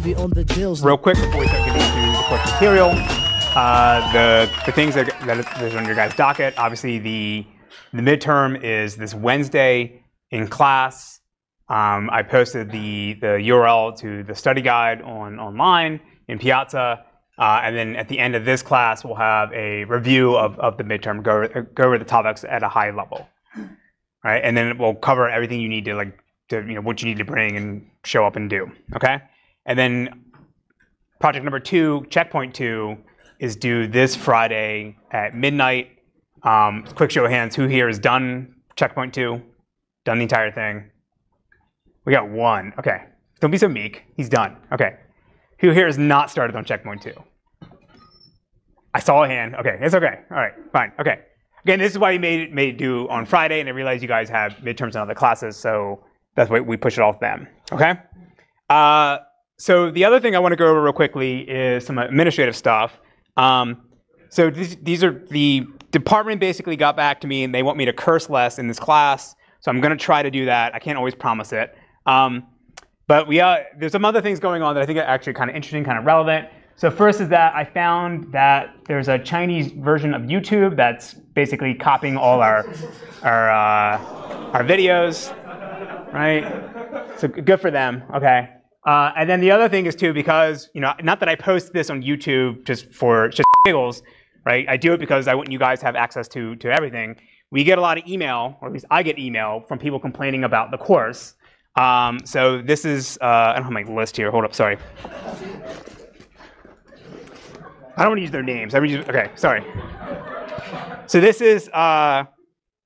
baby on the deals. Real quick before we start getting into the course material, uh, the the things that, that is on your guys' docket. Obviously, the the midterm is this Wednesday in class. Um, I posted the the URL to the study guide on online in Piazza. Uh, and then at the end of this class, we'll have a review of, of the midterm, go, go over the topics at a high level, right? And then we'll cover everything you need to like, to, you know, what you need to bring and show up and do, okay? And then project number two, checkpoint two, is due this Friday at midnight. Um, quick show of hands, who here has done checkpoint two? Done the entire thing? We got one, okay. Don't be so meek, he's done, okay. Who here has not started on checkpoint two? I saw a hand. Okay, it's okay. All right, fine. Okay. Again, this is why we made it, made due on Friday, and I realized you guys have midterms and other classes, so that's why we push it off them. Okay. Uh, so the other thing I want to go over real quickly is some administrative stuff. Um, so these, these are the department basically got back to me, and they want me to curse less in this class. So I'm going to try to do that. I can't always promise it. Um, but we uh, there's some other things going on that I think are actually kind of interesting, kind of relevant. So first is that I found that there's a Chinese version of YouTube that's basically copying all our our uh, our videos, right? So good for them. Okay. Uh, and then the other thing is too because you know not that I post this on YouTube just for just giggles, right? I do it because I want you guys to have access to to everything. We get a lot of email, or at least I get email from people complaining about the course. Um, so this is, uh, I don't have my list here. Hold up, sorry. I don't want to use their names. I use, okay, sorry. So this is uh,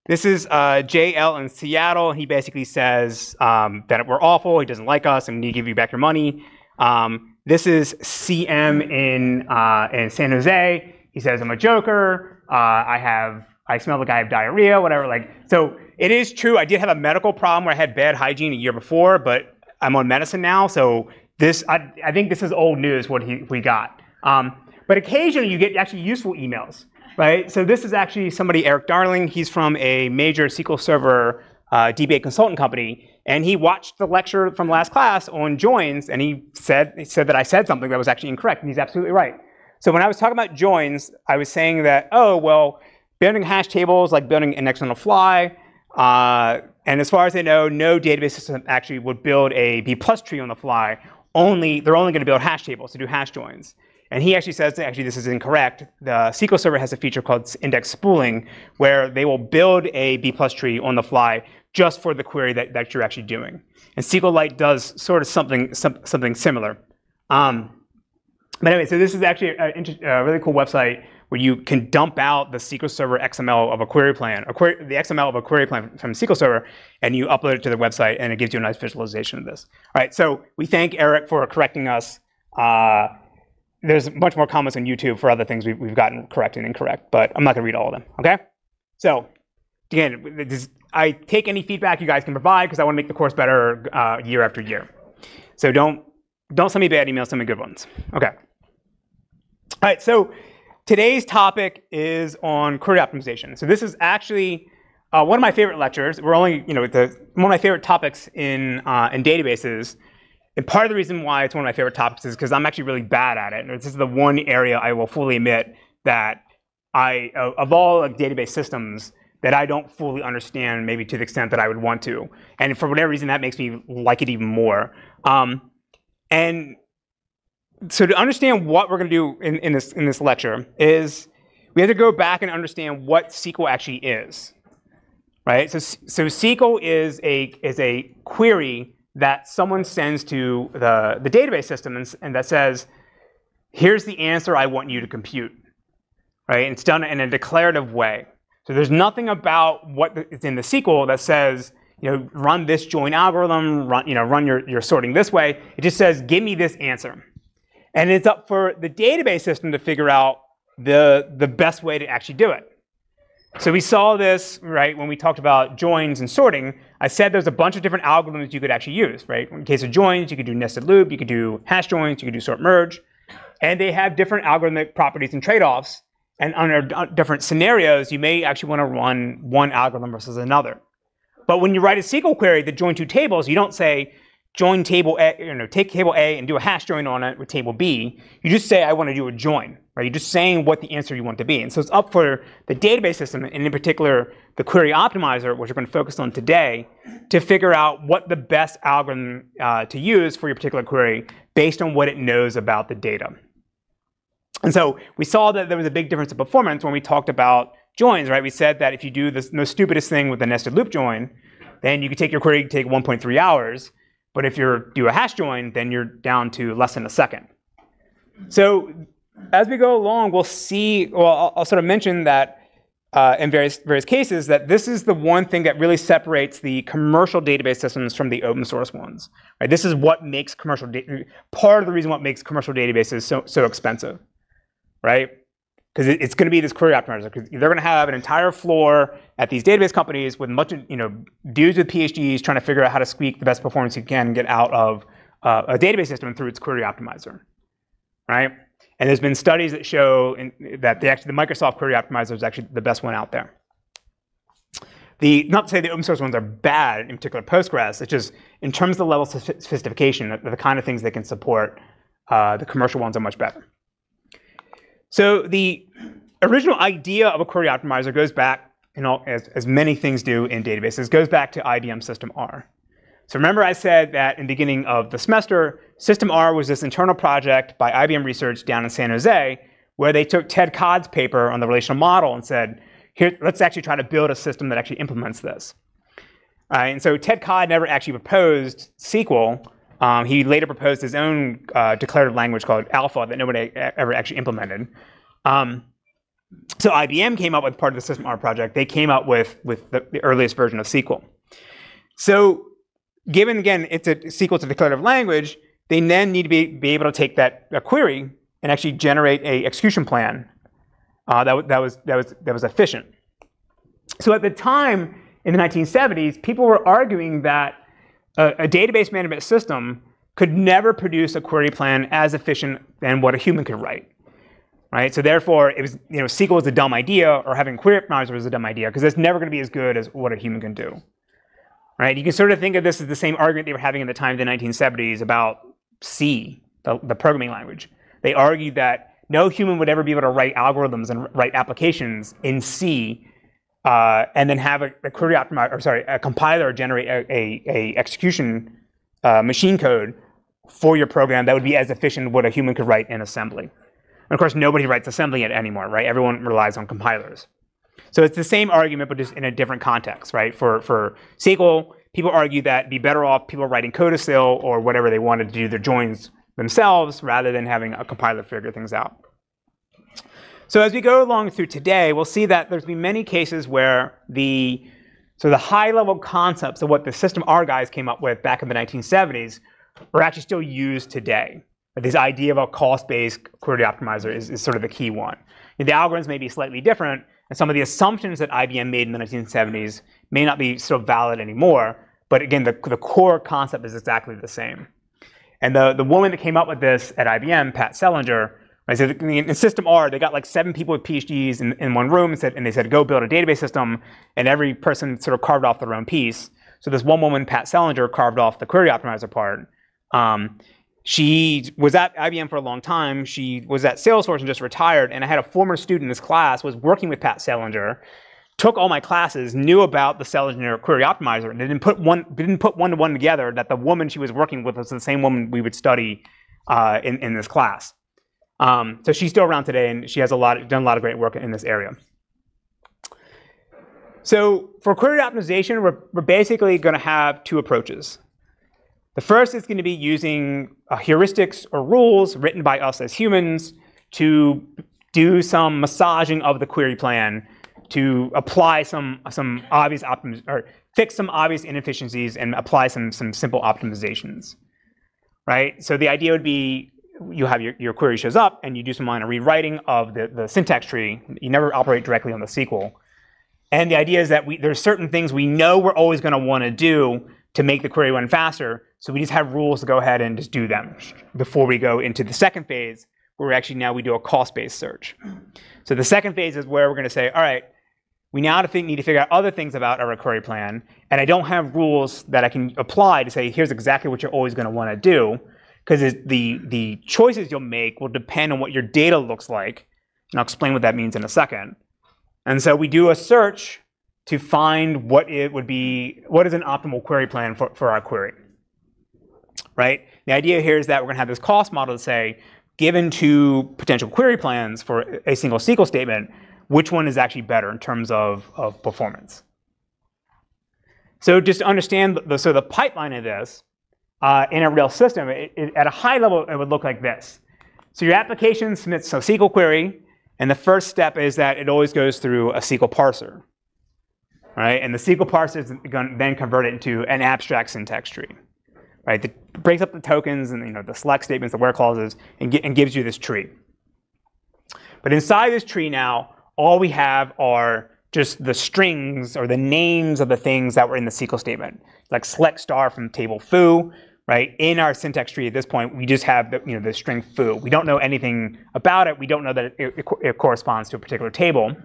this is uh, JL in Seattle. He basically says um, that we're awful. He doesn't like us, and we need to give you back your money. Um, this is CM in uh, in San Jose. He says I'm a joker. Uh, I have I smell the guy have diarrhea, whatever. Like so, it is true. I did have a medical problem where I had bad hygiene a year before, but I'm on medicine now. So this, I, I think this is old news. What he, we got. Um, but occasionally you get actually useful emails, right? So this is actually somebody, Erik Darling. He's from a major SQL Server uh, DBA consultant company, and he watched the lecture from last class on joins, and he said he said that I said something that was actually incorrect, and he's absolutely right. So when I was talking about joins, I was saying that oh well, building hash tables like building an index on the fly. Uh, and as far as I know, no database system actually would build a B plus tree on the fly. Only they're only going to build hash tables to do hash joins. And he actually says actually this is incorrect. The SQL Server has a feature called index spooling, where they will build a B plus tree on the fly just for the query that, that you're actually doing. And SQLite does sort of something some, something similar. Um, but anyway, so this is actually a, a, really cool website where you can dump out the SQL Server XML of a query plan, or query, the XML of a query plan from SQL Server, and you upload it to the website, and it gives you a nice visualization of this. All right, so we thank Erik for correcting us. Uh, there's much more comments on YouTube for other things we've, we've gotten correct and incorrect, but I'm not going to read all of them. Okay? So again, I take any feedback you guys can provide because I want to make the course better uh, year after year. So don't don't send me bad emails, send me good ones. Okay. All right. So today's topic is on query optimization. So this is actually uh, one of my favorite lectures. We're only you know the one of my favorite topics in uh, in databases and part of the reason why it's one of my favorite topics is because I'm actually really bad at it. And this is the one area I will fully admit that I, of all like, database systems, that I don't fully understand maybe to the extent that I would want to. And for whatever reason, that makes me like it even more. Um, and so to understand what we're going to do in, in, this, in this lecture is we have to go back and understand what SQL actually is. Right? So, so SQL is a, is a query that someone sends to the, the database system and, and, that says, here's the answer I want you to compute. Right? And it's done in a declarative way. So there's nothing about what is in the SQL that says, you know, run this join algorithm, run, you know, run your, your sorting this way. It just says, give me this answer. And it's up for the database system to figure out the, the best way to actually do it. So we saw this, right, when we talked about joins and sorting. I said there's a bunch of different algorithms you could actually use, right? In case of joins, you could do nested loop, you could do hash joins, you could do sort merge. And they have different algorithmic properties and trade-offs. And under uh, different scenarios, you may actually want to run one algorithm versus another. But when you write a SQL query that join two tables, you don't say, join table A, you know, take table A and do a hash join on it with table B. You just say, I want to do a join, right? You're just saying what the answer you want to be. And so it's up for the database system, and in particular, the query optimizer, which we're going to focus on today, to figure out what the best algorithm uh, to use for your particular query based on what it knows about the data. And so we saw that there was a big difference in performance when we talked about joins, right? We said that if you do the most stupidest thing with a nested loop join, then you could take your query, take 1.3 hours, but if you do a hash join, then you're down to less than a second. So as we go along, we'll see, well, I'll, I'll sort of mention that uh, in various, various cases that this is the one thing that really separates the commercial database systems from the open source ones. Right? This is what makes commercial, part of the reason what makes commercial databases so, so expensive, right? Because it's going to be this query optimizer. Because they're going to have an entire floor at these database companies with much, you know, dudes with PhDs trying to figure out how to squeak the best performance you can get out of uh, a database system through its query optimizer, right? And there's been studies that show in, that the, actually the Microsoft query optimizer is actually the best one out there. The, not to say the open source ones are bad, in particular Postgres, it's just in terms of the level of sophistication, the, the kind of things they can support, uh, the commercial ones are much better. So the original idea of a query optimizer goes back, as, as many things do in databases, goes back to IBM System R. So remember I said that in the beginning of the semester, System R was this internal project by IBM Research down in San Jose, where they took Ted Codd's paper on the relational model and said, here, let's actually try to build a system that actually implements this. And so Ted Codd never actually proposed SQL. Um, he later proposed his own uh, declarative language called Alpha that nobody ever actually implemented. Um, so IBM came up with part of the System R project. They came up with, with the, the earliest version of SQL. So given, again, it's a SQL to declarative language, they then need to be, be able to take that query and actually generate a execution plan uh, that, that, was, that, was, that was efficient. So at the time, in the 1970s, people were arguing that a, a, database management system could never produce a query plan as efficient than what a human could write. Right? So therefore, it was, you know, SQL was a dumb idea, or having query optimizer was a dumb idea, because it's never going to be as good as what a human can do. Right? You can sort of think of this as the same argument they were having in the time of the 1970s about C, the, the programming language. They argued that no human would ever be able to write algorithms and write applications in C uh, and then have a, a, query optimizer, or sorry, a compiler generate a, a, a execution uh, machine code for your program that would be as efficient as what a human could write in assembly. And of course, nobody writes assembly anymore, right? Everyone relies on compilers. So it's the same argument, but just in a different context, right? For, for SQL, people argue that be better off people writing CODASYL or whatever they wanted to do their joins themselves rather than having a compiler figure things out. So as we go along through today, we'll see that there's been many cases where the so the high-level concepts of what the System R guys came up with back in the 1970s are actually still used today. But this idea of a cost-based query optimizer is, is, sort of the key one. And the algorithms may be slightly different, and some of the assumptions that IBM made in the 1970s may not be so valid anymore. But again, the, the core concept is exactly the same. And the, the woman that came up with this at IBM, Pat Selinger, Right? So in System R, they got like seven people with PhDs in, in one room and, said, and they said, go build a database system. And every person sort of carved off their own piece. So this one woman, Pat Selinger, carved off the query optimizer part. Um, she was at IBM for a long time. She was at Salesforce and just retired. And I had a former student in this class was working with Pat Selinger, took all my classes, knew about the Selinger query optimizer, and didn't put one didn't put one to one together that the woman she was working with was the same woman we would study uh, in in this class. Um, so she's still around today, and she has a lot done a lot of great work in this area. So for query optimization, we're, we're basically going to have two approaches. The first is going to be using uh, heuristics or rules written by us as humans to do some massaging of the query plan to apply some some obvious optimiz or fix some obvious inefficiencies and apply some some simple optimizations. Right? So the idea would be you have your, your query shows up and you do some minor rewriting of the, the syntax tree. You never operate directly on the SQL. And the idea is that we, there's certain things we know we're always going to want to do to make the query run faster. So we just have rules to go ahead and just do them before we go into the second phase, where actually now we do a cost-based search. So the second phase is where we're going to say, all right, we now need to figure out other things about our query plan, and I don't have rules that I can apply to say, here's exactly what you're always going to want to do, because the, the choices you'll make will depend on what your data looks like, and I'll explain what that means in a second. And so we do a search to find what it would be, what is an optimal query plan for, for our query, right? The idea here is that we're going to have this cost model to say, given two potential query plans for a single SQL statement, which one is actually better in terms of, of performance. So just to understand the, so the pipeline of this uh, in a real system, it, it, at a high level, it would look like this. So your application submits a SQL query, and the first step is that it always goes through a SQL parser. Right? And the SQL parser is going to then convert it into an abstract syntax tree. Right? That breaks up the tokens and you know the select statements, the where clauses, and, and gives you this tree. But inside this tree now, all we have are just the strings or the names of the things that were in the SQL statement, like select star from table foo, right? In our syntax tree at this point, we just have the, you know, the string foo. We don't know anything about it. We don't know that it, it, it corresponds to a particular table.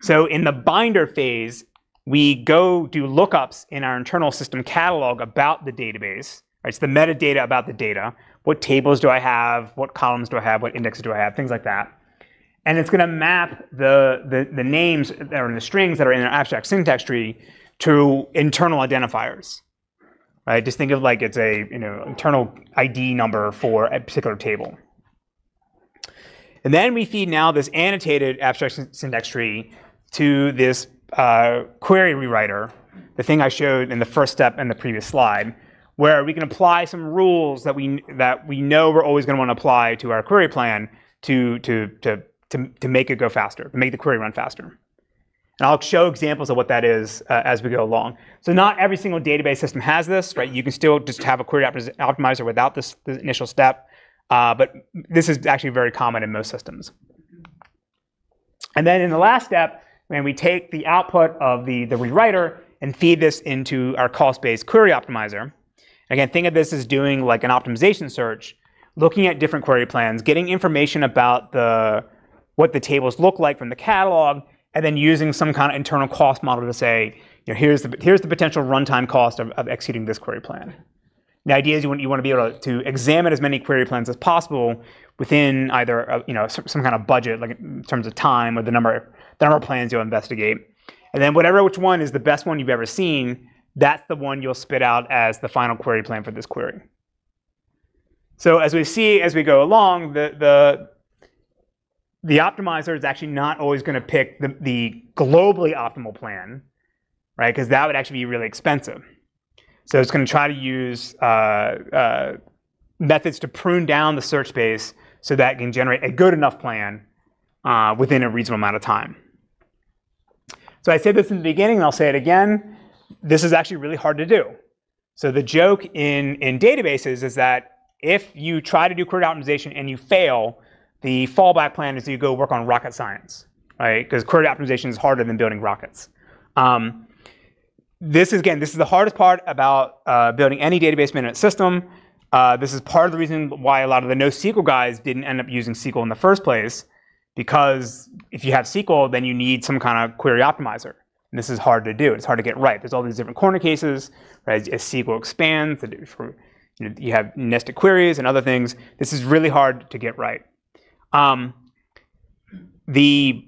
So in the binder phase, we go do lookups in our internal system catalog about the database. Right? It's the metadata about the data. What tables do I have? What columns do I have? What indexes do I have? Things like that. And it's going to map the, the, the names that are in the strings that are in our abstract syntax tree to internal identifiers. Right? Just think of like it's a you know internal ID number for a particular table. And then we feed now this annotated abstract syntax tree to this uh, query rewriter, the thing I showed in the first step in the previous slide, where we can apply some rules that we that we know we're always going to want to apply to our query plan to to to to, to make it go faster, to make the query run faster. And I'll show examples of what that is uh, as we go along. So not every single database system has this, right? You can still just have a query optimizer without this, this initial step, uh, but this is actually very common in most systems. And then in the last step, when we take the output of the, the rewriter and feed this into our cost-based query optimizer. Again, think of this as doing like an optimization search, looking at different query plans, getting information about the what the tables look like from the catalog, and then using some kind of internal cost model to say, you know, here's the, here's the potential runtime cost of, of executing this query plan. The idea is you want, you want to be able to, to examine as many query plans as possible within either a, you know some, some, kind of budget, like in terms of time or the number the number of plans you'll investigate, and then whatever which one is the best one you've ever seen, that's the one you'll spit out as the final query plan for this query. So as we see as we go along, the the the optimizer is actually not always going to pick the, the globally optimal plan, right? Because that would actually be really expensive. So it's going to try to use uh, uh, methods to prune down the search space so that it can generate a good enough plan uh, within a reasonable amount of time. So I said this in the beginning, and I'll say it again. This is actually really hard to do. So the joke in, in databases is that if you try to do query optimization and you fail, the fallback plan is you go work on rocket science, right? Because query optimization is harder than building rockets. Um, this is, again, this is the hardest part about uh, building any database management system. Uh, this is part of the reason why a lot of the NoSQL guys didn't end up using SQL in the first place, because if you have SQL, then you need some kind of query optimizer. And this is hard to do. It's hard to get right. There's all these different corner cases, right? As, SQL expands, you have nested queries and other things. This is really hard to get right. Um, the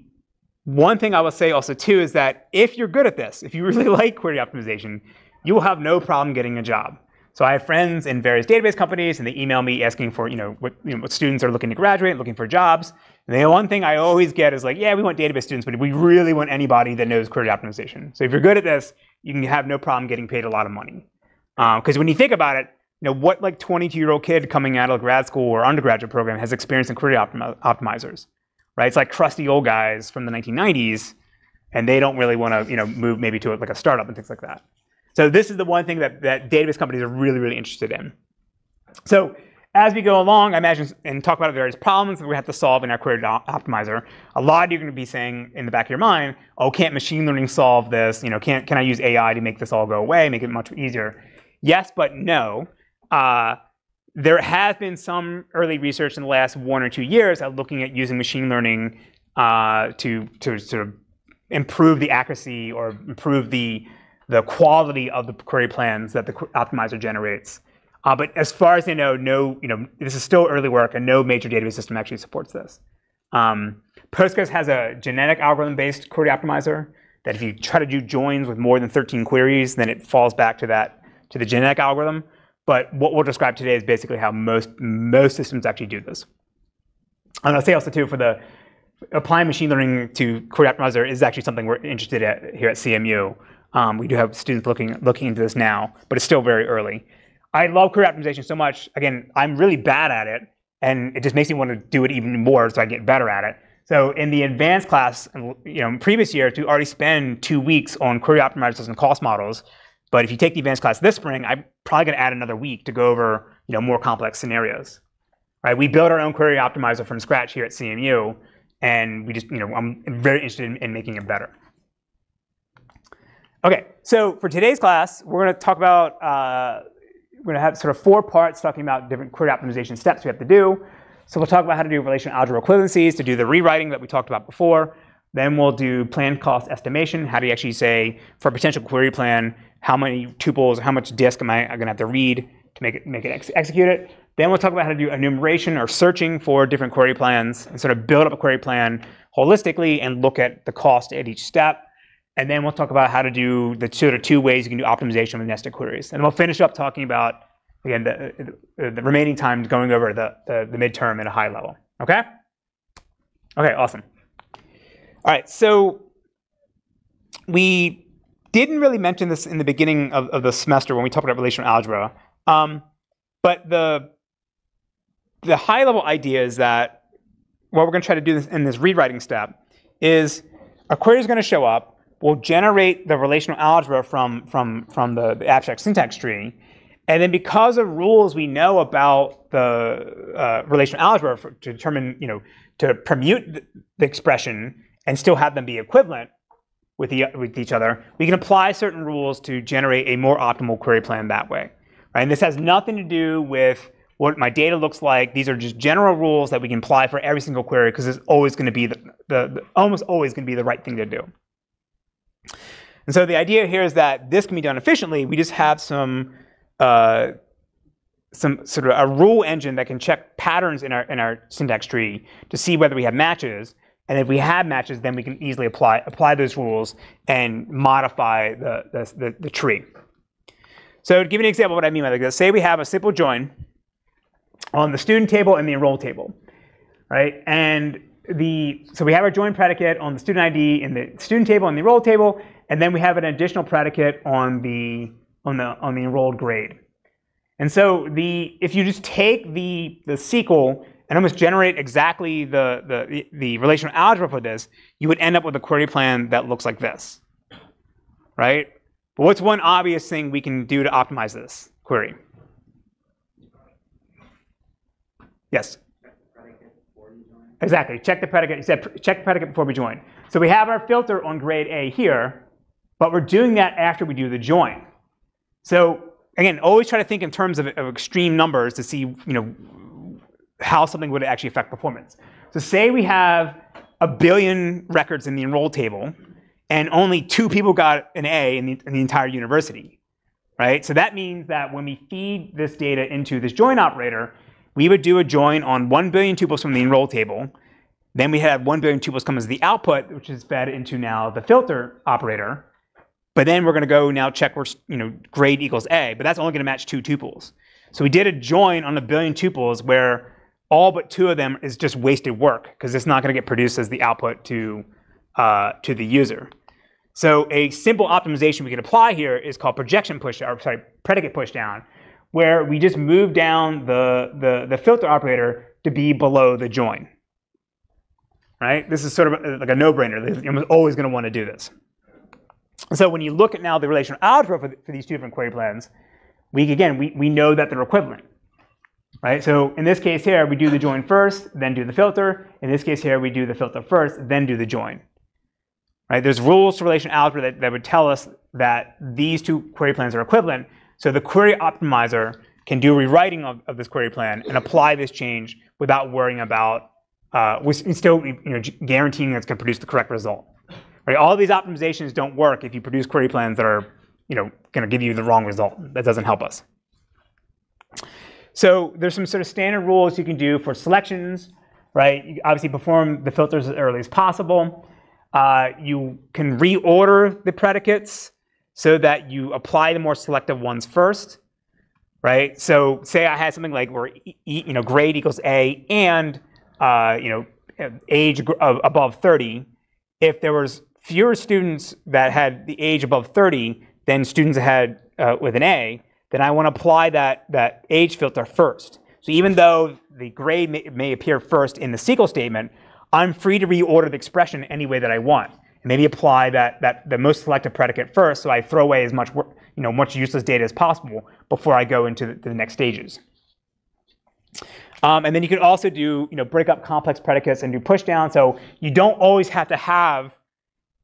one thing I will say also too is that if you're good at this, if you really like query optimization, you will have no problem getting a job. So I have friends in various database companies, and they email me asking for you know what, you know, what students are looking to graduate, looking for jobs. And the one thing I always get is like, yeah, we want database students, but we really want anybody that knows query optimization. So if you're good at this, you can have no problem getting paid a lot of money. Because um, when you think about it, know, what like 22 year old kid coming out of grad school or undergraduate program has experience in query optimi optimizers, right? It's like crusty old guys from the 1990s, and they don't really want to, you know, move maybe to like a startup and things like that. So this is the one thing that, that database companies are really, really interested in. So as we go along, I imagine, and talk about the various problems that we have to solve in our query optimizer, a lot of you are going to be saying in the back of your mind, oh, can't machine learning solve this? You know, can't, can I use AI to make this all go away, make it much easier? Yes, but no. Uh, there has been some early research in the last one or two years at looking at using machine learning uh, to, to sort of improve the accuracy or improve the the quality of the query plans that the optimizer generates. Uh, but as far as I know, no, you know, this is still early work, and no major database system actually supports this. Um, Postgres has a genetic algorithm-based query optimizer that if you try to do joins with more than 13 queries, then it falls back to that to the genetic algorithm. But what we'll describe today is basically how most most systems actually do this. And I'll say also too for the applying machine learning to query optimizer is actually something we're interested at here at CMU. Um, we do have students looking looking into this now, but it's still very early. I love query optimization so much. Again, I'm really bad at it, and it just makes me want to do it even more so I get better at it. So in the advanced class, you know, previous year, to already spend two weeks on query optimizers and cost models. But if you take the advanced class this spring, I'm probably going to add another week to go over, you know, more complex scenarios. Right? We build our own query optimizer from scratch here at CMU, and we just, you know, I'm very interested in, in making it better. Okay, so for today's class, we're going to talk about, uh, we're going to have sort of four parts talking about different query optimization steps we have to do. So we'll talk about how to do relational algebra equivalencies to do the rewriting that we talked about before. Then we'll do plan cost estimation. How do you actually say, for a potential query plan, how many tuples, how much disk am I going to have to read to make it, make it ex execute it? Then we'll talk about how to do enumeration or searching for different query plans and sort of build up a query plan holistically and look at the cost at each step. And then we'll talk about how to do the sort of two ways you can do optimization with nested queries. And we'll finish up talking about, again, the, the remaining time going over the, the, the midterm at a high level. Okay? Okay, awesome. All right, so we didn't really mention this in the beginning of, of the semester when we talked about relational algebra. Um, but the the high level idea is that what we're going to try to do this in this rewriting step is a query is going to show up. We'll generate the relational algebra from, from, from the, the abstract syntax tree. And then because of rules we know about the uh, relational algebra for, to determine, you know, to permute the, the expression and still have them be equivalent with, the, with each other, we can apply certain rules to generate a more optimal query plan that way. Right? And this has nothing to do with what my data looks like. These are just general rules that we can apply for every single query because it's always going to be the, the, the almost always going to be the right thing to do. And so the idea here is that this can be done efficiently. We just have some uh, some sort of a rule engine that can check patterns in our in our syntax tree to see whether we have matches. And if we have matches, then we can easily apply apply those rules and modify the the, the, the tree. So to give you an example of what I mean by this, say we have a simple join on the student table and the enroll table, right? And the so we have our join predicate on the student ID in the student table and the enroll table, and then we have an additional predicate on the on the on the enrolled grade. And so the if you just take the the SQL and almost generate exactly the, the, the relational algebra for this, you would end up with a query plan that looks like this, right? But what's one obvious thing we can do to optimize this query? Yes. Exactly. Check the predicate. You said check the predicate before we join. So we have our filter on grade A here, but we're doing that after we do the join. So again, always try to think in terms of, of extreme numbers to see, you know, how something would actually affect performance. So say we have a billion records in the enroll table, and only two people got an A in the, in the entire university, right? So that means that when we feed this data into this join operator, we would do a join on 1 billion tuples from the enroll table. Then we have 1 billion tuples come as the output, which is fed into now the filter operator. But then we're going to go now check where you know grade equals A, but that's only going to match two tuples. So we did a join on a billion tuples where all but two of them is just wasted work because it's not going to get produced as the output to, uh, to the user. So a simple optimization we can apply here is called projection push, or sorry, predicate push down, where we just move down the, the, the filter operator to be below the join. Right? This is sort of like a no-brainer. You're always going to want to do this. So when you look at now the relational algebra for, the, for these two different query plans, we again we, we know that they're equivalent. Right? So in this case here, we do the join first, then do the filter. In this case here, we do the filter first, then do the join. Right? There's rules to relational algebra that, that would tell us that these two query plans are equivalent, so the query optimizer can do rewriting of, of this query plan and apply this change without worrying about, uh, still you know, guaranteeing that it's going to produce the correct result. Right? All these optimizations don't work if you produce query plans that are you know, going to give you the wrong result. That doesn't help us. So there's some sort of standard rules you can do for selections, right? You obviously perform the filters as early as possible. Uh, you can reorder the predicates so that you apply the more selective ones first, right? So say I had something like where e, you know grade equals A and uh, you know age above 30. If there was fewer students that had the age above 30 than students had uh, with an A, then I want to apply that, that age filter first. So even though the grade may, may appear first in the SQL statement, I'm free to reorder the expression any way that I want. And maybe apply that, that the most selective predicate first, so I throw away as much you know much useless data as possible before I go into the, the next stages. Um, and then you can also do you know break up complex predicates and do push down. So you don't always have to have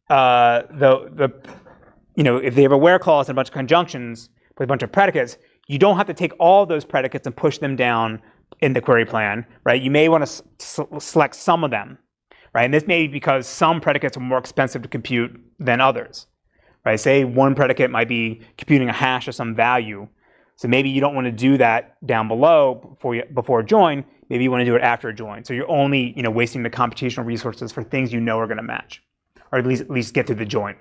uh, the the you know, if they have a where clause and a bunch of conjunctions with a bunch of predicates, you don't have to take all those predicates and push them down in the query plan, right? You may want to select some of them, right? And this may be because some predicates are more expensive to compute than others, right? Say one predicate might be computing a hash of some value. So maybe you don't want to do that down below before, you, before join. Maybe you want to do it after a join. So you're only you know, wasting the computational resources for things you know are going to match, or at least, at least get through the join.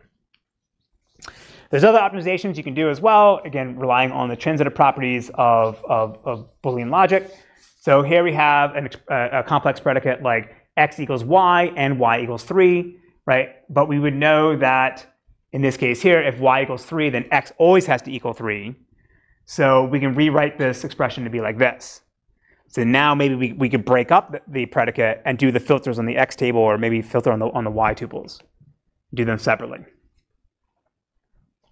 There's other optimizations you can do as well, again, relying on the transitive properties of, of, of Boolean logic. So here we have an, a complex predicate like x equals y and y equals 3, right? But we would know that in this case here, if y equals 3, then x always has to equal 3. So we can rewrite this expression to be like this. So now maybe we, we could break up the, the predicate and do the filters on the x table or maybe filter on the, on the y tuples. Do them separately.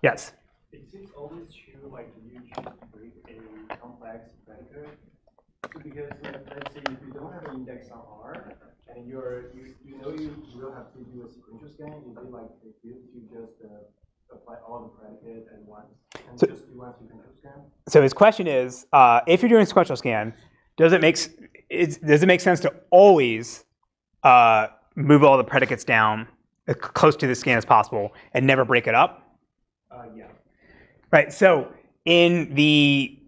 Yes. Is it always true, like you choose to break a complex predicate? Because let's say if you don't have an index on R, and you're you, you know you will have to do a sequential scan, is it like good to just uh, apply all the predicate at once and so, just do one sequential scan? So his question is, uh, if you're doing a sequential scan, does it make does it make sense to always uh, move all the predicates down as close to the scan as possible and never break it up? Uh, yeah. Right. So in the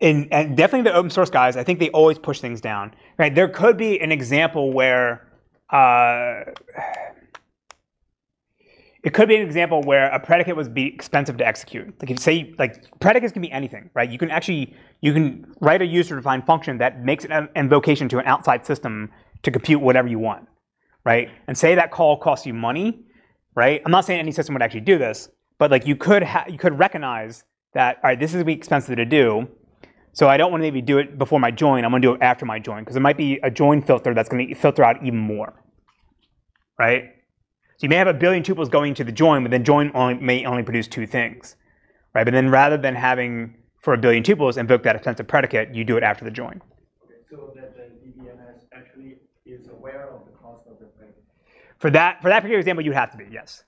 in and definitely the open source guys, I think they always push things down. Right. There could be an example where uh, it could be an example where a predicate was be expensive to execute. Like if you say like predicates can be anything, right? You can actually you can write a user defined function that makes an invocation to an outside system to compute whatever you want, right? And say that call costs you money, right? I'm not saying any system would actually do this, but like you could you could recognize that all right, this is expensive to do, so I don't want to maybe do it before my join. I'm going to do it after my join because there might be a join filter that's going to filter out even more, right? So you may have a billion tuples going to the join, but then join only, may only produce two things, right? But then rather than having for a billion tuples invoke that expensive predicate, you do it after the join. Okay, so that the DBMS actually is aware of. For that, for that particular example, you'd have to be, yes.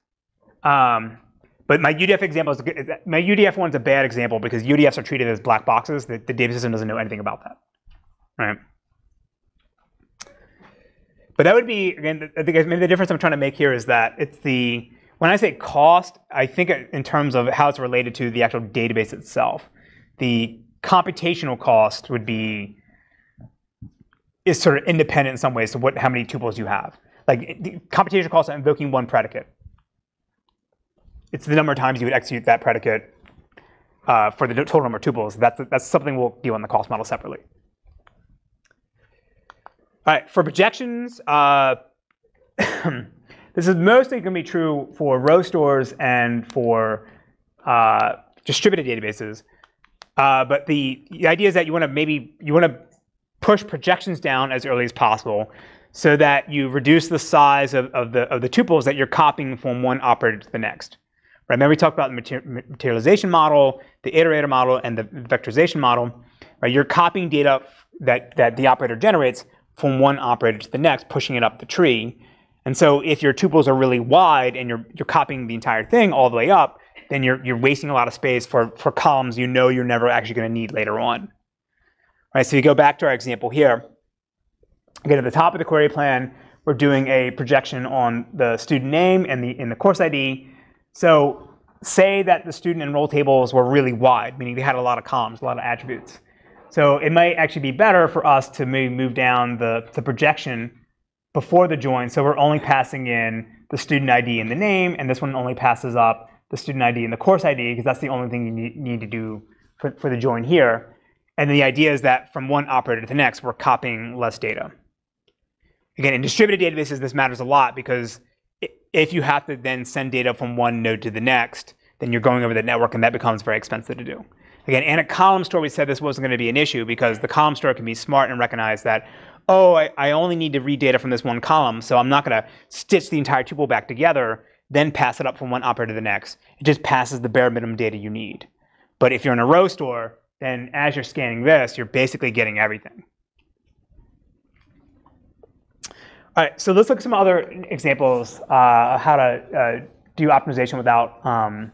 Um, but my UDF example is my UDF one's a bad example because UDFs are treated as black boxes. The, the system doesn't know anything about that, right? But that would be again. I think maybe the difference I'm trying to make here is that it's the when I say cost, I think in terms of how it's related to the actual database itself. The computational cost would be is sort of independent in some ways to what how many tuples you have. Like the computation cost of invoking one predicate. It's the number of times you would execute that predicate uh, for the total number of tuples. That's, that's something we'll deal in the cost model separately. All right, for projections, uh, this is mostly going to be true for row stores and for uh, distributed databases. Uh, but the, the idea is that you want to maybe you want to push projections down as early as possible so that you reduce the size of, of, the, of the tuples that you're copying from one operator to the next. Right? Remember we talked about the materialization model, the iterator model, and the vectorization model. Right? You're copying data that, that the operator generates from one operator to the next, pushing it up the tree. And so if your tuples are really wide and you're, you're copying the entire thing all the way up, then you're, you're wasting a lot of space for, for columns you know you're never actually going to need later on. Right, so you go back to our example here, Again, at the top of the query plan, we're doing a projection on the student name and the in the course ID. So say that the student enroll tables were really wide, meaning they had a lot of columns, a lot of attributes. So it might actually be better for us to maybe move down the, the projection before the join. So we're only passing in the student ID and the name, and this one only passes up the student ID and the course ID because that's the only thing you need, need to do for, for the join here. And the idea is that from one operator to the next, we're copying less data. Again, in distributed databases, this matters a lot because if you have to then send data from one node to the next, then you're going over the network and that becomes very expensive to do. Again, in a column store, we said this wasn't going to be an issue because the column store can be smart and recognize that, oh, I, I only need to read data from this one column, so I'm not going to stitch the entire tuple back together, then pass it up from one operator to the next. It just passes the bare minimum data you need. But if you're in a row store, then as you're scanning this, you're basically getting everything. All right, so let's look at some other examples uh, how to uh, do optimization without, um,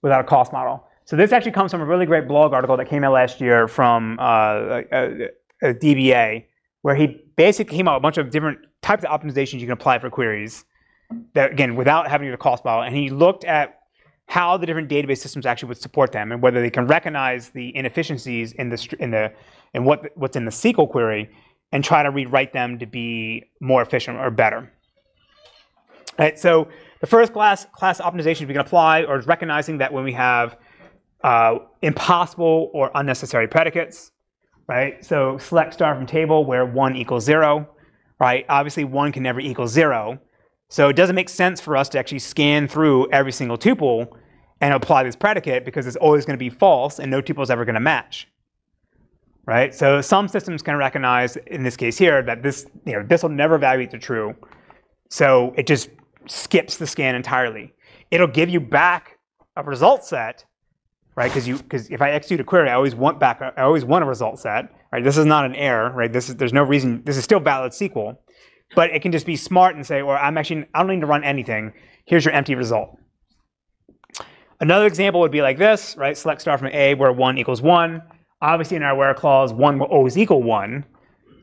without a cost model. So this actually comes from a really great blog article that came out last year from uh, a, a DBA, where he basically came out with a bunch of different types of optimizations you can apply for queries, that again, without having to cost model. And he looked at how the different database systems actually would support them and whether they can recognize the inefficiencies in the in the in what what's in the SQL query and try to rewrite them to be more efficient or better. Right, so the first class, class optimization we can apply or is recognizing that when we have uh, impossible or unnecessary predicates, right? So select star from table where one equals zero, right? Obviously one can never equal zero. So it doesn't make sense for us to actually scan through every single tuple and apply this predicate because it's always going to be false and no tuple is ever going to match right? So some systems can recognize, in this case here, that this, you know, this will never evaluate to true. So it just skips the scan entirely. It'll give you back a result set, right? Because you, because if I execute a query, I always want back, I always want a result set, right? This is not an error, right? This is, there's no reason, this is still valid SQL, but it can just be smart and say, well, I'm actually, I don't need to run anything. Here's your empty result. Another example would be like this, right? Select star from A where one equals one. Obviously, in our where clause, 1 will always equal 1.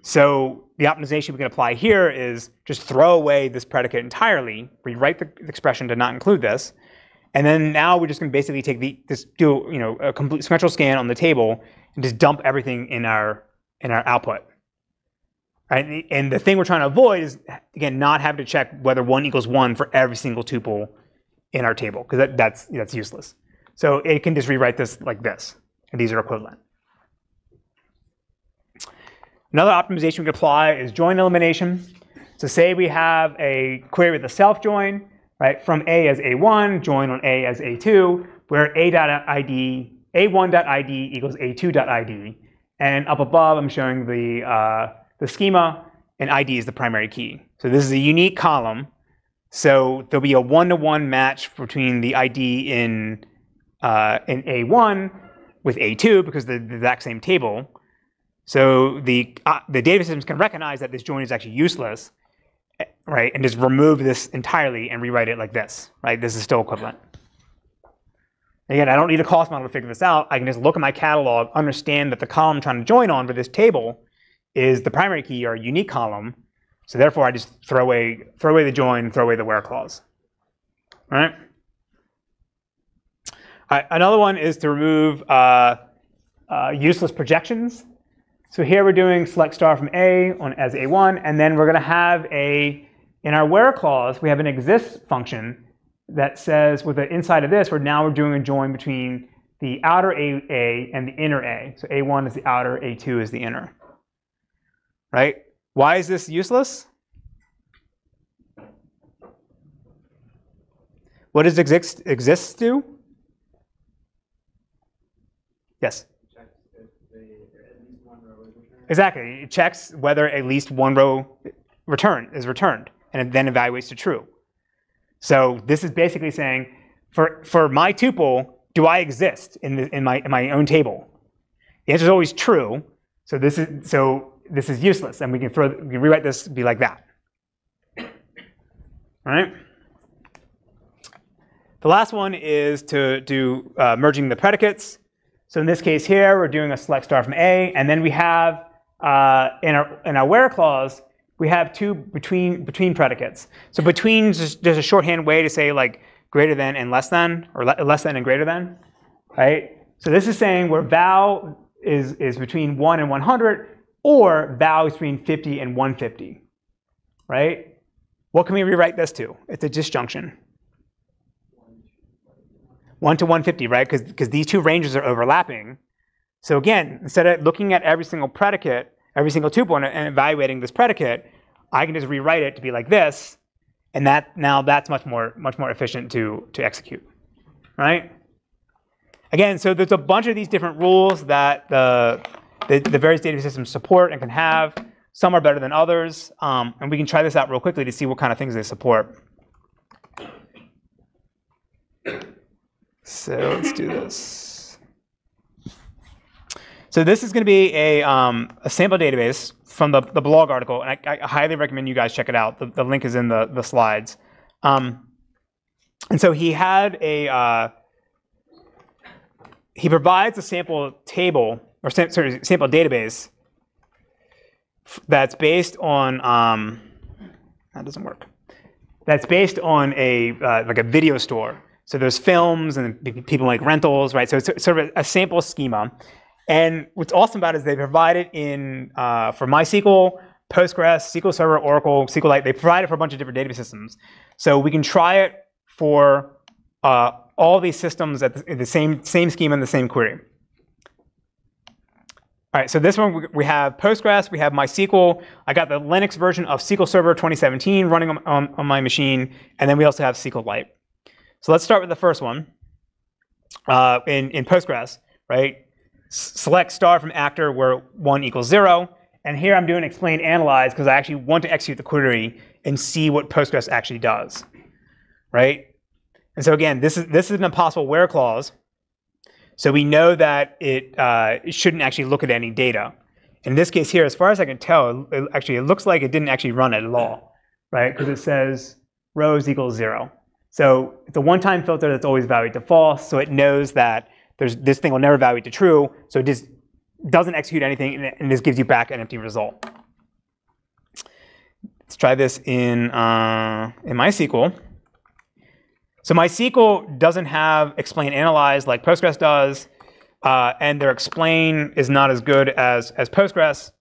So the optimization we can apply here is just throw away this predicate entirely, rewrite the expression to not include this, and then now we're just going to basically take the this do you know a complete sequential scan on the table and just dump everything in our in our output. Right? And the thing we're trying to avoid is again not having to check whether one equals one for every single tuple in our table because that, that's that's useless. So it can just rewrite this like this, and these are equivalent. Another optimization we can apply is join elimination. So say we have a query with a self join, right, from A as A1, join on A as A2, where A.ID, A1.ID equals A2.ID. And up above, I'm showing the, uh, the schema, and ID is the primary key. So this is a unique column. So there'll be a one-to-one -one match between the ID in, uh, in A1 with A2 because they're the exact same table. So the, uh, the data systems can recognize that this join is actually useless, right? And just remove this entirely and rewrite it like this, right? This is still equivalent. Again, I don't need a cost model to figure this out. I can just look at my catalog, understand that the column I'm trying to join on for this table is the primary key or unique column. So therefore, I just throw away, throw away the join, throw away the where clause. Right? All right another one is to remove uh, uh, useless projections. So here we're doing select star from A on as A1, and then we're going to have a, in our where clause, we have an exists function that says with the inside of this, we're now we're doing a join between the outer A, A and the inner A. So A1 is the outer, A2 is the inner. Right? Why is this useless? What does exist, exists do? Yes? Exactly. It checks whether at least one row return is returned, and it then evaluates to true. So this is basically saying, for, for my tuple, do I exist in, the, in, my, in my own table? The answer is always true. So this is, so this is useless, and we can, throw, we can rewrite this to be like that. All right? The last one is to do uh, merging the predicates. So in this case here, we're doing a select star from A, and then we have uh, in, our, in our where clause, we have two between between predicates. So between is just, there's a shorthand way to say like greater than and less than, or le- less than and greater than, right? So this is saying where val is is between one and 100, or val is between 50 and 150, right? What can we rewrite this to? It's a disjunction. 1 to 150, right? Because because these two ranges are overlapping. So again, instead of looking at every single predicate, every single tuple and, and evaluating this predicate, I can just rewrite it to be like this, and that now that's much more much more efficient to to execute, right? Again, so there's a bunch of these different rules that the the, the various data systems support and can have. Some are better than others, um, and we can try this out real quickly to see what kind of things they support. So let's do this. So this is going to be a, um, a sample database from the, the blog article, and I, I, highly recommend you guys check it out. The, the link is in the, the slides. Um, and so he had a, uh, he provides a sample table, or sam sorry, sample database that's based on, um, that doesn't work. That's based on a, uh, like a video store. So there's films and people make rentals, right? So it's sort of a, sample schema. And what's awesome about it is they provide it in uh, for MySQL, Postgres, SQL Server, Oracle, SQLite. They provide it for a bunch of different database systems. So we can try it for uh, all these systems at the, the, same same schema and the same query. All right, so this one we have Postgres, we have MySQL. I got the Linux version of SQL Server 2017 running on, on, on my machine, and then we also have SQLite. So let's start with the first one. Uh, in, in Postgres, right? Select star from actor where one equals zero. And here I'm doing explain analyze because I actually want to execute the query and see what Postgres actually does, right? And so again, this is this is an impossible where clause. So we know that it, uh, it shouldn't actually look at any data. In this case here, as far as I can tell, it, actually it looks like it didn't actually run at all, right? Because it says rows equals zero. So it's a one-time filter that's always valued to false, so it knows that there's, this thing will never value to true, so it just doesn't execute anything, and, and this gives you back an empty result. Let's try this in, uh, in MySQL. So MySQL doesn't have explain analyze like Postgres does, uh, and their explain is not as good as, as Postgres.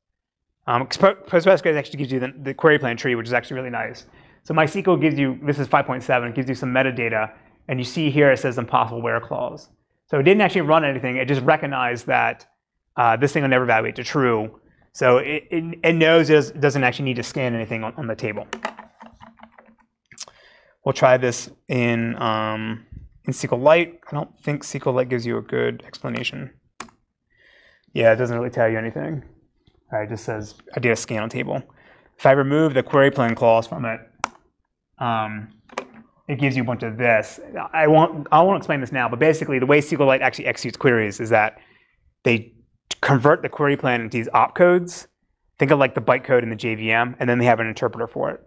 Um, Postgres actually gives you the, the query plan tree, which is actually really nice. So MySQL gives you, this is 5.7, it gives you some metadata, and you see here it says impossible where clause. So it didn't actually run anything, it just recognized that uh, this thing will never evaluate to true. So it, it, it knows it doesn't actually need to scan anything on, on the table. We'll try this in, um, in SQLite. I don't think SQLite gives you a good explanation. Yeah, it doesn't really tell you anything. All right, it just says I did a scan on table. If I remove the query plan clause from it, um, it gives you a bunch of this. I won't, I won't explain this now, but basically the way SQLite actually executes queries is that they convert the query plan into these opcodes. Think of like the bytecode in the JVM, and then they have an interpreter for it,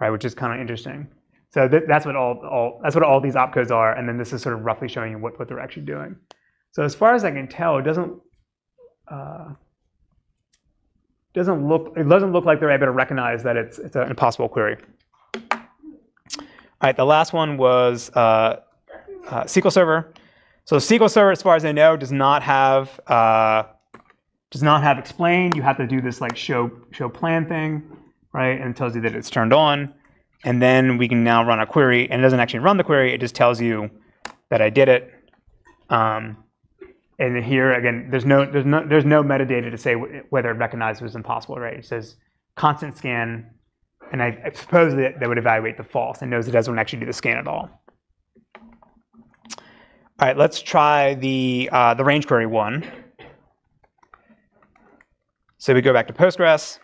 right? Which is kind of interesting. So th that's what all, all that's what all these opcodes are, and then this is sort of roughly showing you what, what they're actually doing. So as far as I can tell, it doesn't uh, doesn't look it doesn't look like they're able to recognize that it's it's an impossible query. All right, the last one was uh, uh, SQL Server. So SQL Server, as far as I know, does not have uh, does not have explain. You have to do this like show show plan thing, right? And it tells you that it's turned on. And then we can now run a query, and it doesn't actually run the query. It just tells you that I did it. Um, and here again, there's no there's no there's no metadata to say whether it recognized it was impossible, right? It says constant scan and I, suppose that they would evaluate the false and knows it doesn't actually do the scan at all. All right, let's try the, uh, the range query one. So we go back to Postgres.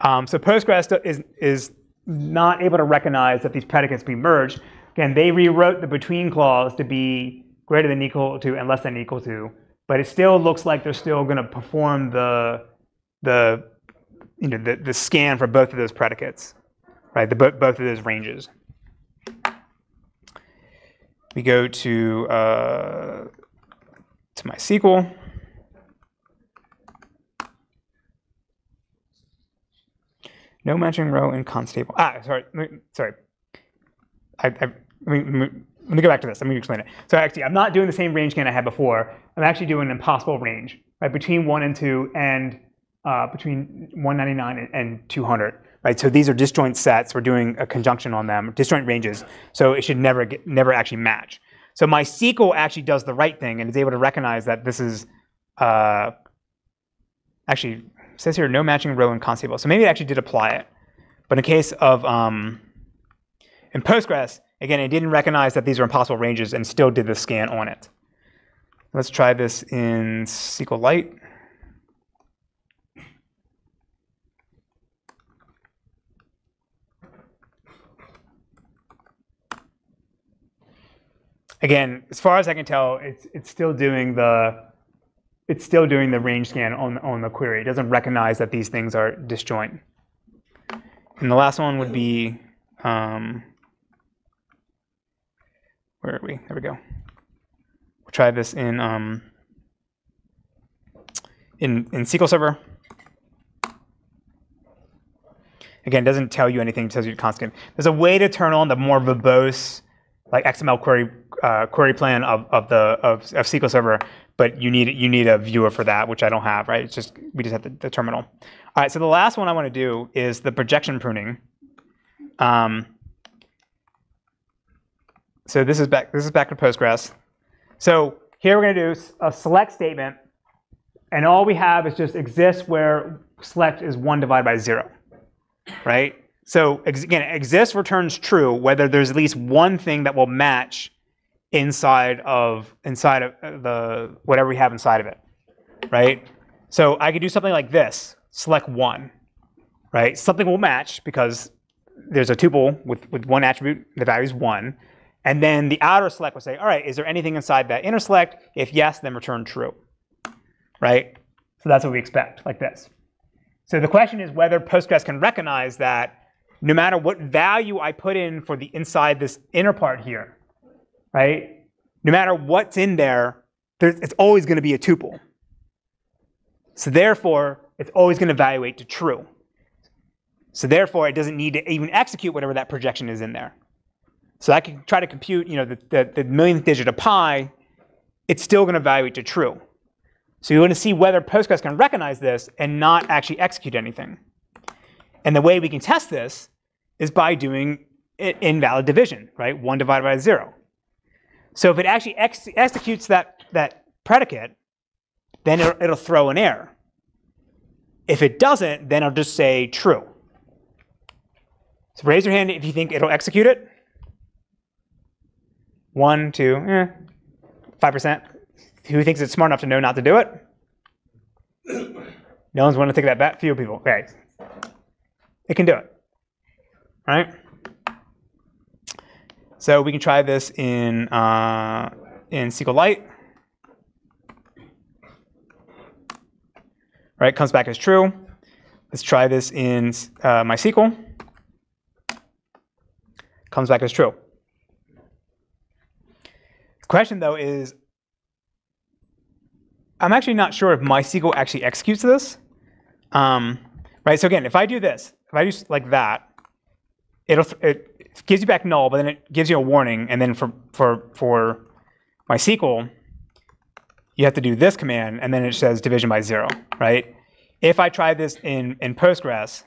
Um, so Postgres is, is not able to recognize that these predicates be merged. Again, they rewrote the between clause to be greater than equal to and less than equal to, but it still looks like they're still going to perform the, the you know, the, the scan for both of those predicates, right? The, both of those ranges. We go to, uh, to MySQL. no matching row in const table. Ah, sorry, sorry. I, I, let me- let me go back to this. Let me explain it. So actually, I'm not doing the same range scan I had before. I'm actually doing an impossible range, right, between one and two, and uh, between 199 and, and 200, right? So these are disjoint sets. We're doing a conjunction on them, disjoint ranges. So it should never get, never actually match. So MySQL actually does the right thing and is able to recognize that this is uh, actually says here no matching row in const table. So maybe it actually did apply it. But in case of um, in Postgres, again, it didn't recognize that these are impossible ranges and still did the scan on it. Let's try this in SQLite. Again, as far as I can tell, it's it's still doing the it's still doing the range scan on on the query. It doesn't recognize that these things are disjoint. And the last one would be um, where are we? There we go. We'll try this in um, in in SQL Server. Again, it doesn't tell you anything. It tells you constant. There's a way to turn on the more verbose, like XML query uh, query plan of, of the of, of SQL Server, but you need you need a viewer for that, which I don't have. Right? It's just we just have the, the terminal. All right. So the last one I want to do is the projection pruning. Um, so this is back. This is back to Postgres. So here we're going to do a select statement, and all we have is just exists where select is one divided by zero, right? So again, exists returns true whether there's at least one thing that will match inside of inside of uh, the whatever we have inside of it, right? So I could do something like this: select one, right? Something will match because there's a tuple with, with one attribute, the value is one. And then the outer select will say, all right, is there anything inside that inner select? If yes, then return true, right? So that's what we expect, like this. So the question is whether Postgres can recognize that no matter what value I put in for the inside this inner part here, right? No matter what's in there, it's always going to be a tuple. So therefore, it's always going to evaluate to true. So therefore, it doesn't need to even execute whatever that projection is in there. So I can try to compute, you know, the, the, the millionth digit of pi, it's still going to evaluate to true. So you want to see whether Postgres can recognize this and not actually execute anything. And the way we can test this is by doing invalid division, right? One divided by zero. So if it actually ex- executes that, that predicate, then it'll, it'll throw an error. If it doesn't, then it'll just say true. So raise your hand if you think it'll execute it. One, two, eh, five percent. Who thinks it's smart enough to know not to do it? No one's willing to take that bet. Few people. Okay, it can do it. Right. So we can try this in uh, in SQLite. Right, comes back as true. Let's try this in uh, MySQL. Comes back as true. The question though is, I'm actually not sure if MySQL actually executes this. Um, right, so again, if I do this, if I do like that, it'll th- it gives you back null, but then it gives you a warning, and then for for for MySQL, you have to do this command, and then it says division by zero, right? If I try this in in Postgres,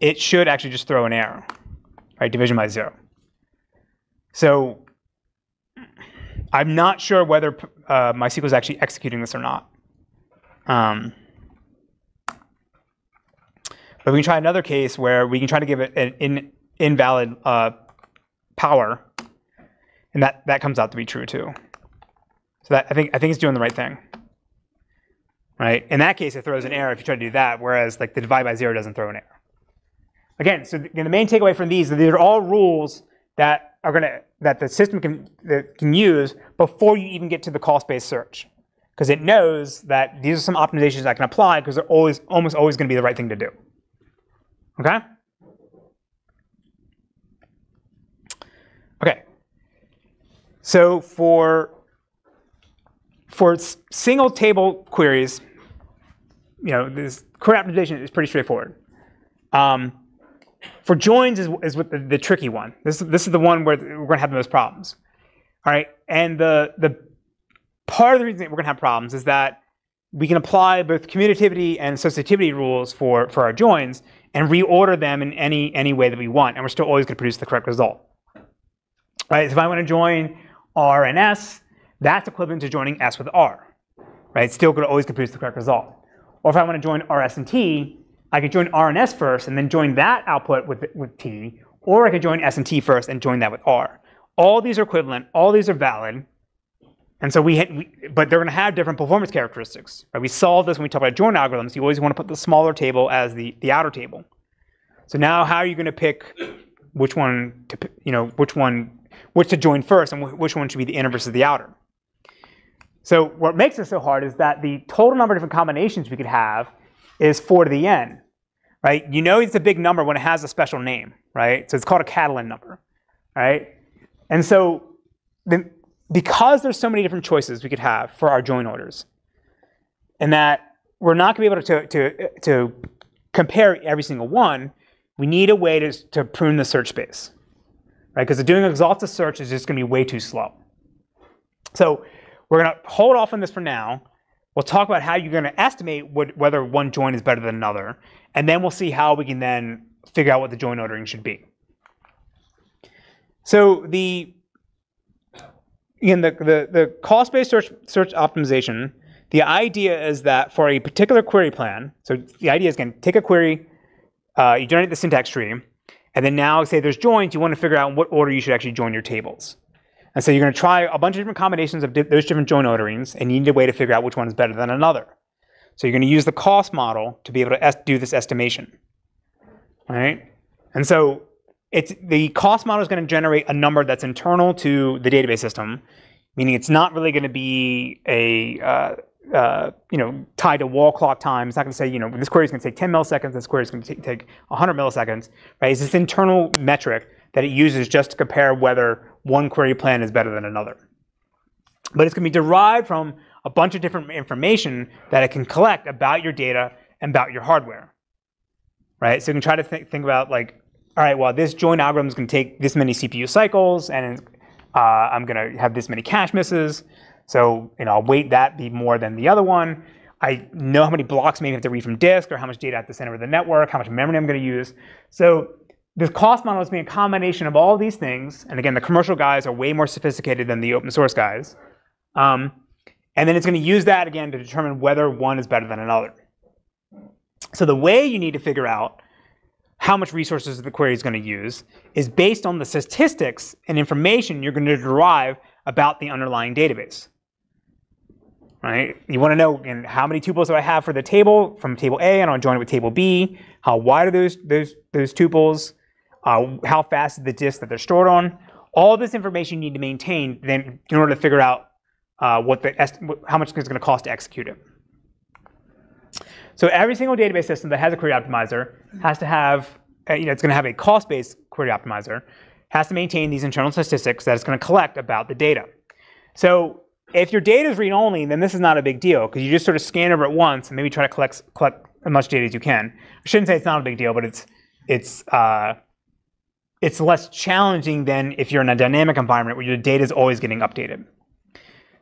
it should actually just throw an error, right? Division by zero. So I'm not sure whether uh, MySQL is actually executing this or not. Um, but we can try another case where we can try to give it an in, invalid uh, power, and that, that comes out to be true too. So that I think I think it's doing the right thing. Right? In that case, it throws an error if you try to do that, whereas like the divide by zero doesn't throw an error. Again, so the, the main takeaway from these is these are all rules that are gonna that the system can that can use before you even get to the cost-based search, because it knows that these are some optimizations I can apply because they're always almost always going to be the right thing to do. Okay. So for for single table queries, you know, this query optimization is pretty straightforward. Um, for joins is, is the, the tricky one. This, this is the one where we're going to have the most problems. All right, and the the part of the reason that we're going to have problems is that we can apply both commutativity and associativity rules for, for our joins and reorder them in any, any way that we want, and we're still always going to produce the correct result. Right, so if I want to join R and S, that's equivalent to joining S with R. Right, still to always produce the correct result. Or if I want to join RS and T, I could join R and S first and then join that output with, with T, or I could join S and T first and join that with R. All these are equivalent, all these are valid, and so we, we but they're going to have different performance characteristics. Right? We solved this when we talk about join algorithms. You always want to put the smaller table as the, the outer table. So now how are you going to pick which one to, you know, which one, which to join first and which one should be the inner versus the outer? So what makes it so hard is that the total number of different combinations we could have is 4 to the n, right? You know it's a big number when it has a special name, right? So it's called a Catalan number, right? And so the, because there's so many different choices we could have for our join orders, and that we're not going to be able to, to, to compare every single one, we need a way to, to prune the search space, right? Because doing exhaustive search is just going to be way too slow. So we're going to hold off on this for now. We'll talk about how you're going to estimate what, whether one join is better than another, and then we'll see how we can then figure out what the join ordering should be. So the in the, the, the cost-based search, search optimization, the idea is that for a particular query plan, so the idea is again, take a query, uh, you generate the syntax tree, and then now say there's joins, you want to figure out in what order you should actually join your tables. And so you're going to try a bunch of different combinations of di those different join orderings, and you need a way to figure out which one is better than another. So you're going to use the cost model to be able to do this estimation. All right? And so it's the cost model is going to generate a number that's internal to the database system, meaning it's not really going to be a uh, uh, you know tied to wall clock time. It's not going to say you know this query is going to take 10 milliseconds. This query is going to take 100 milliseconds. Right? It's this internal metric that it uses just to compare whether one query plan is better than another. But it's going to be derived from a bunch of different information that it can collect about your data and about your hardware. Right? So you can try to think, think about like all right, well, this join algorithm is going to take this many CPU cycles, and uh, I'm going to have this many cache misses. So you know, I'll weight that be more than the other one. I know how many blocks maybe I have to read from disk, or how much data at the center of the network, how much memory I'm going to use. So this cost model is being a combination of all these things. And again, the commercial guys are way more sophisticated than the open source guys. Um, and then it's going to use that again to determine whether one is better than another. So the way you need to figure out how much resources the query is going to use is based on the statistics and information you're going to derive about the underlying database. Right? You want to know how many tuples do I have for the table from table A, and I'll join it with table B. How wide are those those those tuples? Uh, how fast is the disk that they're stored on? All this information you need to maintain then in order to figure out uh, what the how much it's going to cost to execute it. So every single database system that has a query optimizer has to have, uh, you know, it's going to have a cost-based query optimizer, has to maintain these internal statistics that it's going to collect about the data. So if your data is read-only, then this is not a big deal because you just sort of scan over it once and maybe try to collect, collect as much data as you can. I shouldn't say it's not a big deal, but it's it's uh, it's less challenging than if you're in a dynamic environment where your data is always getting updated.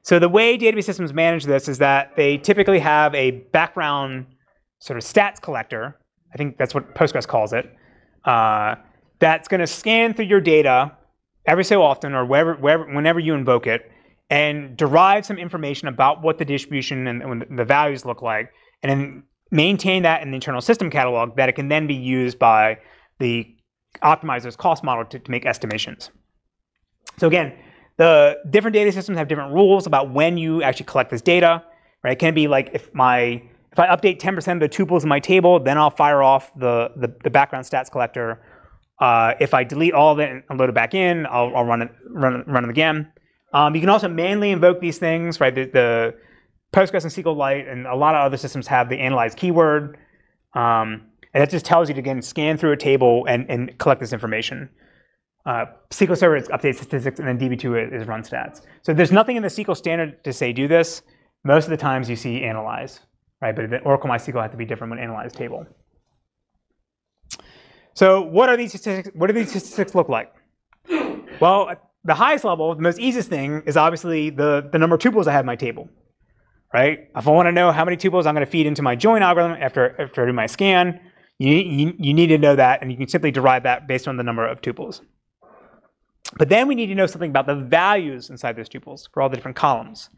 So the way database systems manage this is that they typically have a background sort of stats collector, I think that's what Postgres calls it, uh, that's going to scan through your data every so often or wherever, wherever, whenever you invoke it and derive some information about what the distribution and the values look like, and then maintain that in the internal system catalog that it can then be used by the optimizer's cost model to, to make estimations. So again, the different data systems have different rules about when you actually collect this data. Right? It can be like if my if I update 10% of the tuples in my table, then I'll fire off the, the, the background stats collector. Uh, if I delete all of it and load it back in, I'll, I'll run it run, run it again. Um, you can also manually invoke these things, right? The, the, Postgres and SQLite and a lot of other systems have the analyze keyword. Um, and that just tells you to, again, scan through a table and, and collect this information. Uh, SQL Server is update statistics, and then DB2 is run stats. So there's nothing in the SQL standard to say do this. Most of the times you see analyze right? But the Oracle MySQL had to be different when analyze table. So what are these statistics? What do these statistics look like? Well, the highest level, the most easiest thing is obviously the, the number of tuples I have in my table, right? If I want to know how many tuples I'm going to feed into my join algorithm after, after I do my scan, you, you, you need to know that, and you can simply derive that based on the number of tuples. But then we need to know something about the values inside those tuples for all the different columns.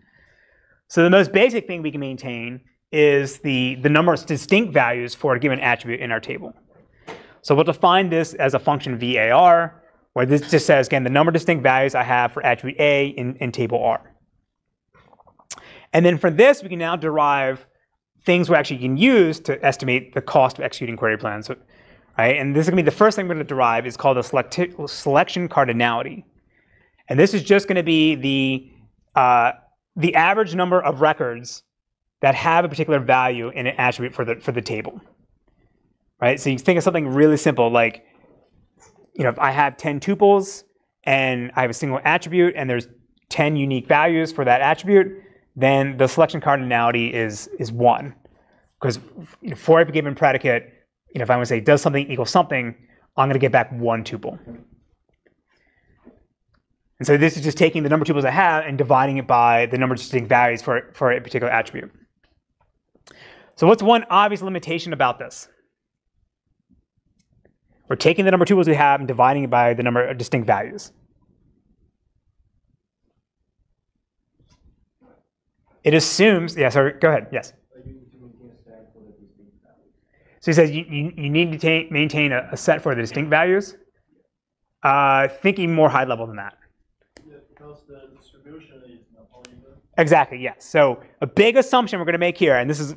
So the most basic thing we can maintain is the, the number of distinct values for a given attribute in our table. So we'll define this as a function var, where this just says, again, the number of distinct values I have for attribute A in, in table R. And then from this, we can now derive things we actually can use to estimate the cost of executing query plans. Right? And this is going to be the first thing we're going to derive is called a selection cardinality. And this is just going to be the, uh, the average number of records that have a particular value in an attribute for the, for the table. Right? So you think of something really simple like, you know, if I have 10 tuples and I have a single attribute and there's 10 unique values for that attribute, then the selection cardinality is, is one. Because for every given predicate, you know, if I want to say does something equal something, I'm going to get back one tuple. And so this is just taking the number of tuples I have and dividing it by the number of distinct values for, for a particular attribute. So what's one obvious limitation about this? We're taking the number of tuples we have and dividing it by the number of distinct values. It assumes, yeah, sorry, go ahead, yes. So he says you, you, you need to maintain a, a, set for the distinct values. Uh, thinking more high level than that. because the distribution is not Exactly, yes. So a big assumption we're going to make here, and this is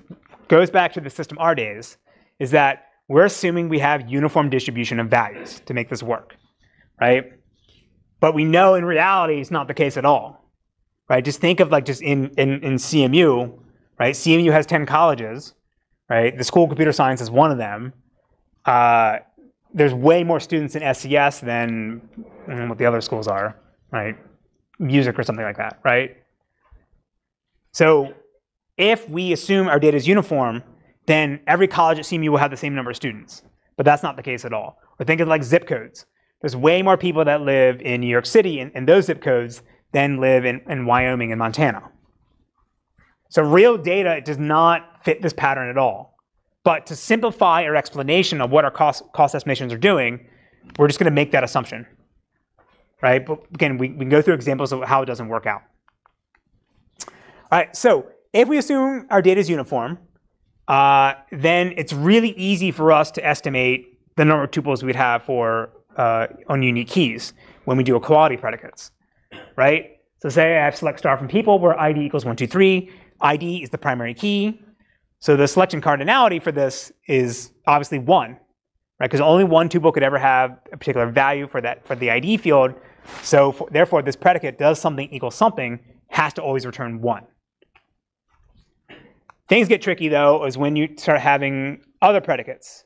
goes back to the system R days, is that we're assuming we have uniform distribution of values to make this work, right? But we know in reality it's not the case at all, right? Just think of like just in, in, in CMU, right? CMU has 10 colleges, right? The School of Computer Science is one of them. Uh, there's way more students in SCS than what the other schools are, right? Music or something like that, right? So if we assume our data is uniform, then every college at CMU will have the same number of students. But that's not the case at all. Or think of like zip codes. There's way more people that live in New York City in those zip codes than live in, in Wyoming and Montana. So real data does not fit this pattern at all. But to simplify our explanation of what our cost, cost estimations are doing, we're just going to make that assumption. Right? But again, we, we can go through examples of how it doesn't work out. All right, so if we assume our data is uniform, uh, then it's really easy for us to estimate the number of tuples we'd have for uh, on unique keys when we do a equality predicates, right? So say I have select star from people where ID equals one, two, three. ID is the primary key. So the selection cardinality for this is obviously one, right? Because only one tuple could ever have a particular value for that for the ID field. So for, therefore, this predicate does something equals something has to always return one. Things get tricky though is when you start having other predicates.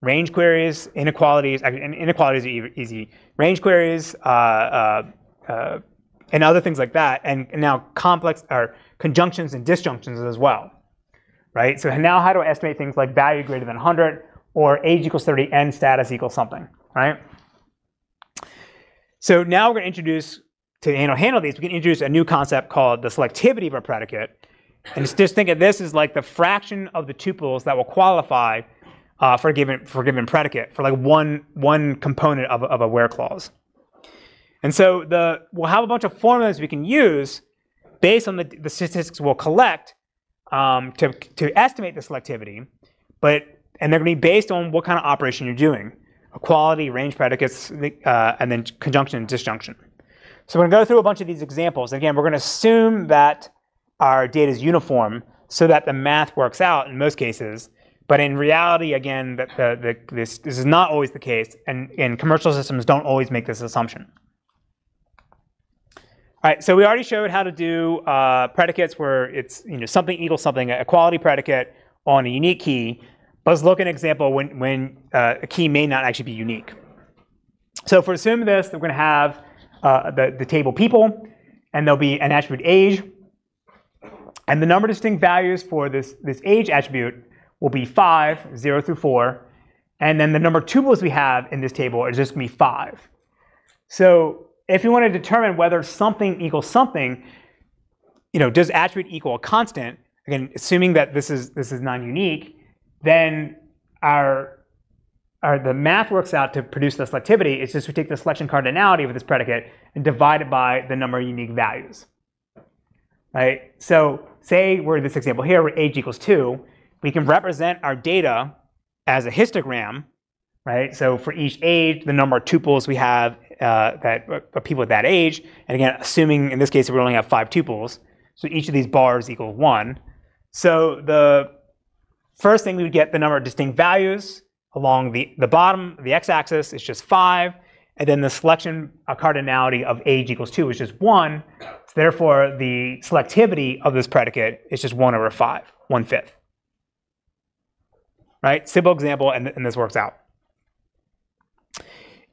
Range queries, inequalities, and inequalities are easy. Range queries, uh, uh, uh, and other things like that, and, and now complex or conjunctions and disjunctions as well, right? So now how do I estimate things like value greater than 100 or age equals 30 and status equals something, right? So now we're going to introduce, to handle, handle these, we can introduce a new concept called the selectivity of a predicate, and just think of this as like the fraction of the tuples that will qualify uh, for a given for a given predicate for like one one component of, of a where clause. And so the we'll have a bunch of formulas we can use based on the, the statistics we'll collect um, to, to estimate the selectivity, but and they're going to be based on what kind of operation you're doing, equality, range predicates, uh, and then conjunction and disjunction. So we're going to go through a bunch of these examples. Again, we're going to assume that our data is uniform so that the math works out in most cases. But in reality, again, that the, the, this, this is not always the case, and, and commercial systems don't always make this assumption. All right, so we already showed how to do uh, predicates where it's you know something equals something, equality predicate on a unique key. But let's look at an example when, when uh, a key may not actually be unique. So for assuming this, we're going to have uh, the, the table people, and there'll be an attribute age, and the number distinct values for this, this age attribute will be 5, 0 through 4. And then the number of tuples we have in this table is just going to be 5. So if you want to determine whether something equals something, you know, does attribute equal a constant? Again, assuming that this is this is non-unique, then our, our the math works out to produce the selectivity. It's just we take the selection cardinality of this predicate and divide it by the number of unique values. Right? So say we're in this example here where age equals two, we can represent our data as a histogram, right? So for each age, the number of tuples we have uh, that uh, people at that age, and again, assuming in this case we only have five tuples, so each of these bars equals one. So the first thing we would get the number of distinct values along the, the bottom, the x-axis is just five, and then the selection uh, cardinality of age equals two is just one. So therefore, the selectivity of this predicate is just one over five, one fifth. Right? Simple example, and, and this works out.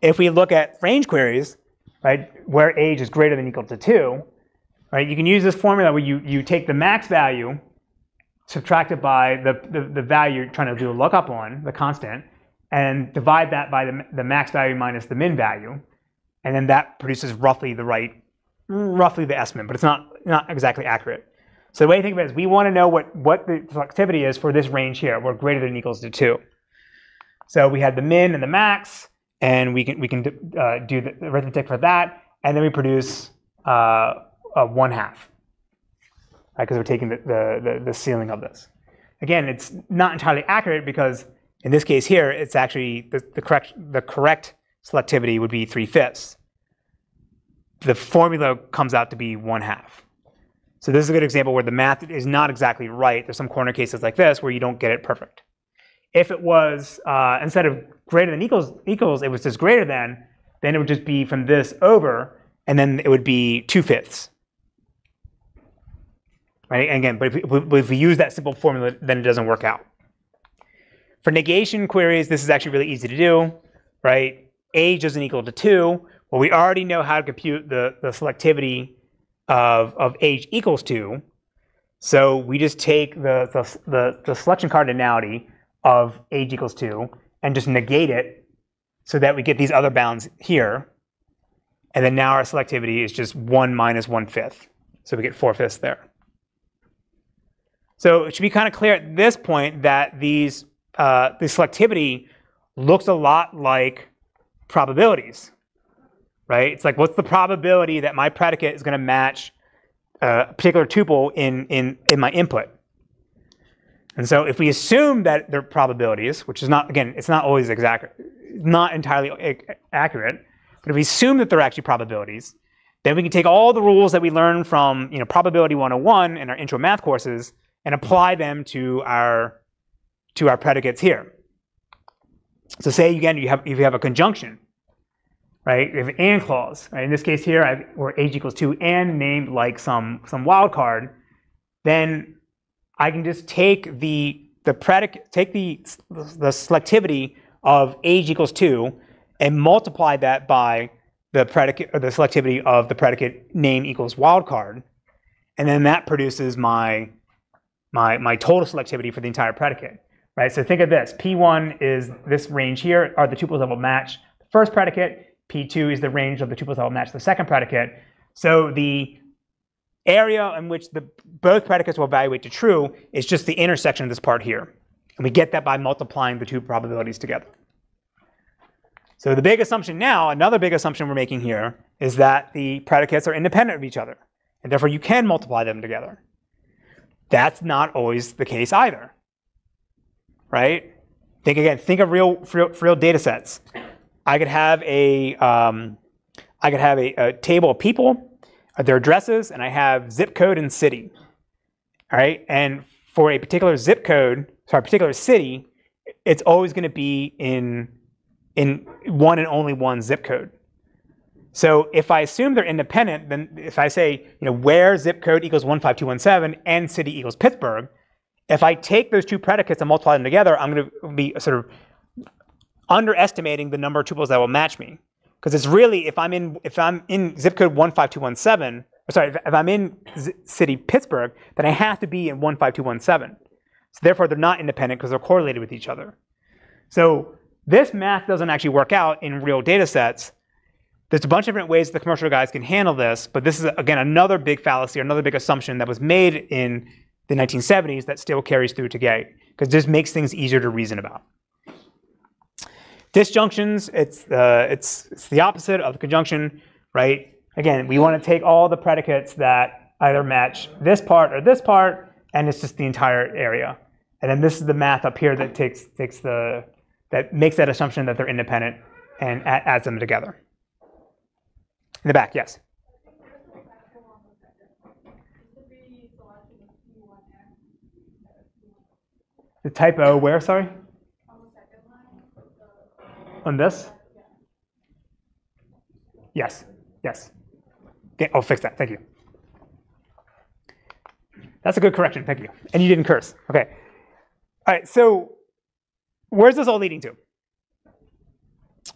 If we look at range queries, right, where age is greater than equal to two, right, you can use this formula where you, you take the max value subtract it by the, the, the value you're trying to do a lookup on, the constant, and divide that by the, the max value minus the min value, and then that produces roughly the right, roughly the estimate, but it's not, not exactly accurate. So the way to think of it is we want to know what, what the selectivity is for this range here, where greater than equals to 2. So we had the min and the max, and we can, we can uh, do the arithmetic for that, and then we produce uh, a 1 half because we're taking the, the, the, ceiling of this. Again, it's not entirely accurate because in this case here, it's actually the, the, correct, the correct selectivity would be 3 fifths. The formula comes out to be 1 half. So this is a good example where the math is not exactly right. There's some corner cases like this where you don't get it perfect. If it was, uh, instead of greater than equals, equals, it was just greater than, then it would just be from this over, and then it would be 2 fifths right? And again, but if, we, if we use that simple formula, then it doesn't work out. For negation queries, this is actually really easy to do, right? Age doesn't equal to 2. Well, we already know how to compute the, the selectivity of, of age equals 2. So we just take the, the, the, the selection cardinality of age equals 2 and just negate it so that we get these other bounds here. And then now our selectivity is just 1 minus 1 fifth. So we get 4 fifths there. So it should be kind of clear at this point that these uh, the selectivity looks a lot like probabilities, right? It's like what's the probability that my predicate is going to match uh, a particular tuple in, in, in my input? And so if we assume that they're probabilities, which is not, again, it's not always exact, not entirely accurate, but if we assume that they're actually probabilities, then we can take all the rules that we learn from you know, probability 101 in our intro math courses and apply them to our, to our predicates here. So say again, you have, if you have a conjunction, right? You have an and clause, right? In this case here, I've, age equals two and named like some, some wild card, then I can just take the, the predicate, take the, the selectivity of age equals two and multiply that by the predicate or the selectivity of the predicate name equals wildcard. And then that produces my my, my total selectivity for the entire predicate, right? So think of this. P1 is this range here are the tuples that will match the first predicate. P2 is the range of the tuples that will match the second predicate. So the area in which the both predicates will evaluate to true is just the intersection of this part here. And we get that by multiplying the two probabilities together. So the big assumption now, another big assumption we're making here, is that the predicates are independent of each other. And therefore you can multiply them together. That's not always the case either, right? Think again, think of real, real, real data sets. I could have a, um, I could have a, a table of people, uh, their addresses, and I have zip code and city, all right? And for a particular zip code, sorry, particular city, it's always going to be in, in one and only one zip code. So if I assume they're independent, then if I say, you know, where zip code equals 15217 and city equals Pittsburgh, if I take those two predicates and multiply them together, I'm going to be sort of underestimating the number of tuples that will match me. Because it's really, if I'm in, if I'm in zip code 15217, sorry, if, if I'm in z- city Pittsburgh, then I have to be in 15217. So therefore, they're not independent because they're correlated with each other. So This math doesn't actually work out in real data sets. There's a bunch of different ways the commercial guys can handle this, but this is, again, another big fallacy, or another big assumption that was made in the 1970s that still carries through to today, because this makes things easier to reason about. Disjunctions, it's, uh, it's, it's the opposite of the conjunction, right? Again, we want to take all the predicates that either match this part or this part, and it's just the entire area. And then this is the math up here that takes, takes the, that makes that assumption that they're independent and adds them together. In the back, yes. The type typo where, sorry? On this? Yes, yes. Okay, I'll fix that, thank you. That's a good correction, thank you. And you didn't curse, okay. All right, so where's this all leading to?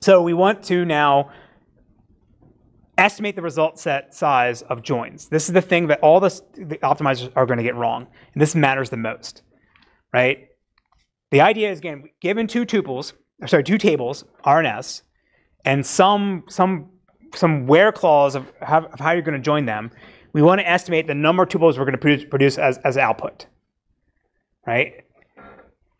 So we want to now estimate the result set size of joins. This is the thing that all this, the optimizers are going to get wrong, and this matters the most, right? The idea is again, given two tuples, sorry, two tables, R and S, and some some some where clause of how, of how you're going to join them, we want to estimate the number of tuples we're going to produce, produce as, as output, right?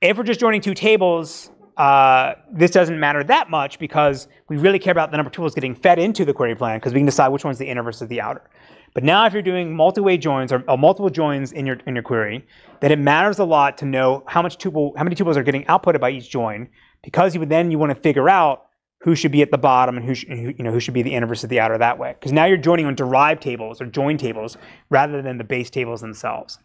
If we're just joining two tables, uh, this doesn't matter that much because we really care about the number of tuples getting fed into the query plan because we can decide which one's the inner versus the outer. But now if you're doing multi-way joins or, or, multiple joins in your in your query, then it matters a lot to know how much tuple, how many tuples are getting outputted by each join, because you would then you want to figure out who should be at the bottom and who, sh- who you know who should be the inner versus the outer that way. Because now you're joining on derived tables or join tables rather than the base tables themselves.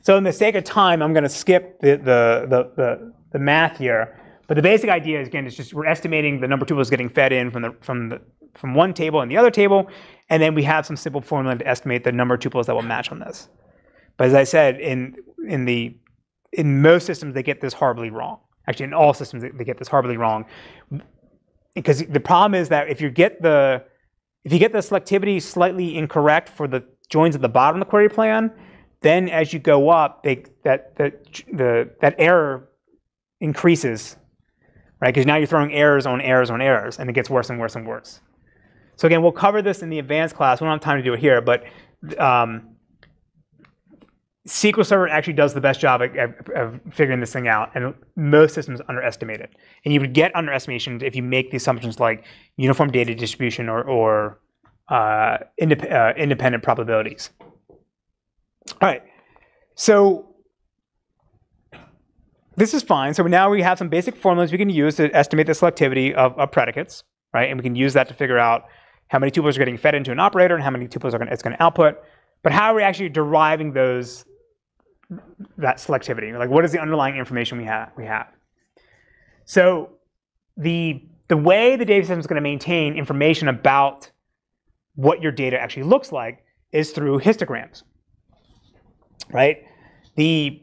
So in the sake of time, I'm going to skip the, the, the, the, the math here. But the basic idea is again, is just we're estimating the number of tuples getting fed in from the from the from one table and the other table, and then we have some simple formula to estimate the number of tuples that will match on this. But as I said, in in the in most systems they get this horribly wrong. Actually, in all systems they get this horribly wrong, because the problem is that if you get the if you get the selectivity slightly incorrect for the joins at the bottom of the query plan, then as you go up, they, that that the that error increases, right? Because now you're throwing errors on errors on errors, and it gets worse and worse and worse. So again, we'll cover this in the advanced class. We don't have time to do it here, but um, SQL Server actually does the best job of, of, of, figuring this thing out, and most systems underestimate it. And you would get underestimation if you make the assumptions like uniform data distribution or, or uh, indep uh, independent probabilities. All right, so this is fine. So now we have some basic formulas we can use to estimate the selectivity of, of predicates, right? And we can use that to figure out how many tuples are getting fed into an operator and how many tuples are gonna, it's going to output. But how are we actually deriving those that selectivity? Like, what is the underlying information we have? We have. So the the way the data system is going to maintain information about what your data actually looks like is through histograms, right? The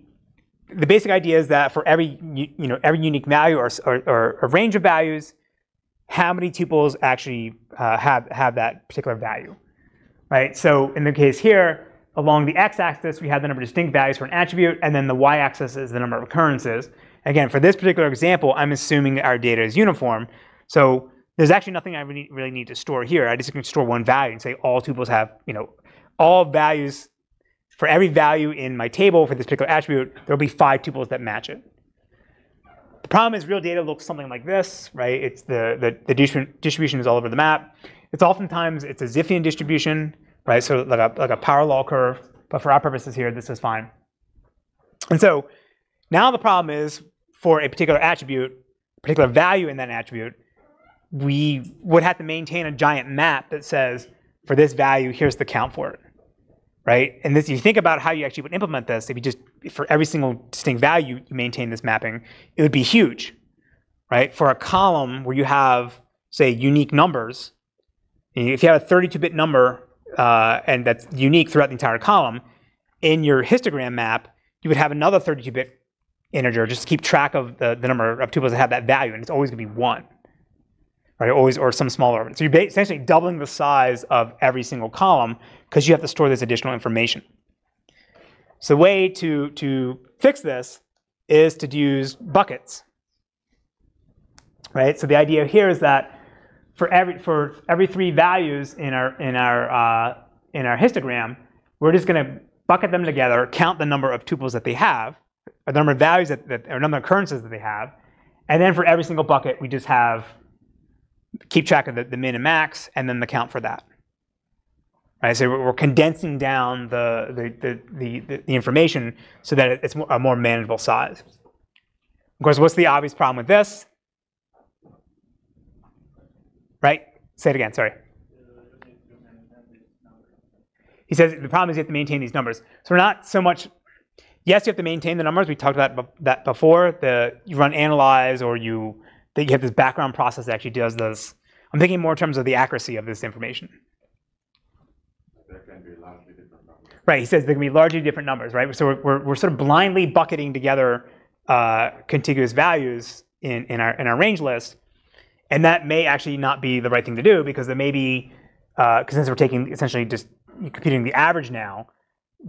the basic idea is that for every you know every unique value or, or, or a range of values, how many tuples actually uh, have have that particular value, right? So in the case here, along the x-axis, we have the number of distinct values for an attribute, and then the y-axis is the number of occurrences. Again, for this particular example, I'm assuming our data is uniform. So there's actually nothing I really, really need to store here. I just can store one value and say all tuples have, you know, all values for every value in my table for this particular attribute, there'll be five tuples that match it. The problem is real data looks something like this, right? It's the, the, the distribution is all over the map. It's oftentimes, it's a Zipfian distribution, right? So like a, like a power law curve, but for our purposes here, this is fine. And so now the problem is for a particular attribute, particular value in that attribute, we would have to maintain a giant map that says, for this value, here's the count for it right? And this, you think about how you actually would implement this, if you just, for every single distinct value, you maintain this mapping, it would be huge, right? For a column where you have, say, unique numbers, if you have a 32-bit number uh, and that's unique throughout the entire column, in your histogram map, you would have another 32-bit integer just to keep track of the, the number of tuples that have that value, and it's always going to be one, right? Always, or some smaller. So you're essentially doubling the size of every single column because you have to store this additional information. So the way to, to fix this is to use buckets. right? So the idea here is that for every for every three values in our in our uh, in our histogram, we're just going to bucket them together, count the number of tuples that they have, or the number of values that, that or number of occurrences that they have, and then for every single bucket, we just have keep track of the, the min and max, and then the count for that. Right, so we're condensing down the the, the, the, the, the information so that it's a more manageable size. Of course, what's the obvious problem with this? Right? Say it again, sorry. He says the problem is you have to maintain these numbers. So we're not so much, yes, you have to maintain the numbers. We talked about that before. The, you run analyze or you, that you have this background process that actually does this. I'm thinking more in terms of the accuracy of this information. There can be largely different numbers. Right, he says they're going to be largely different numbers, right? So we're, we're, we're sort of blindly bucketing together uh, contiguous values in, in, our, in our range list. And that may actually not be the right thing to do because there may be, because since we're taking essentially just computing the average now,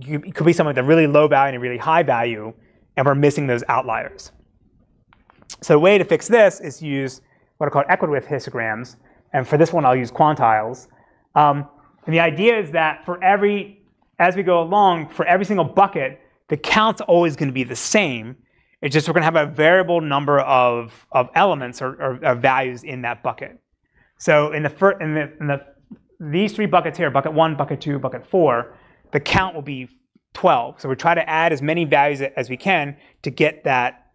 you, it could be something with a really low value and a really high value, and we're missing those outliers. So the way to fix this is to use what are called equi-width histograms. And for this one, I'll use quantiles. Um, and the idea is that for every, as we go along, for every single bucket, the count's always going to be the same. It's just we're going to have a variable number of, of elements or, or, or values in that bucket. So in the, fir- in the, in the these three buckets here, bucket one, bucket two, bucket four, the count will be 12. So we try to add as many values as we can to get that,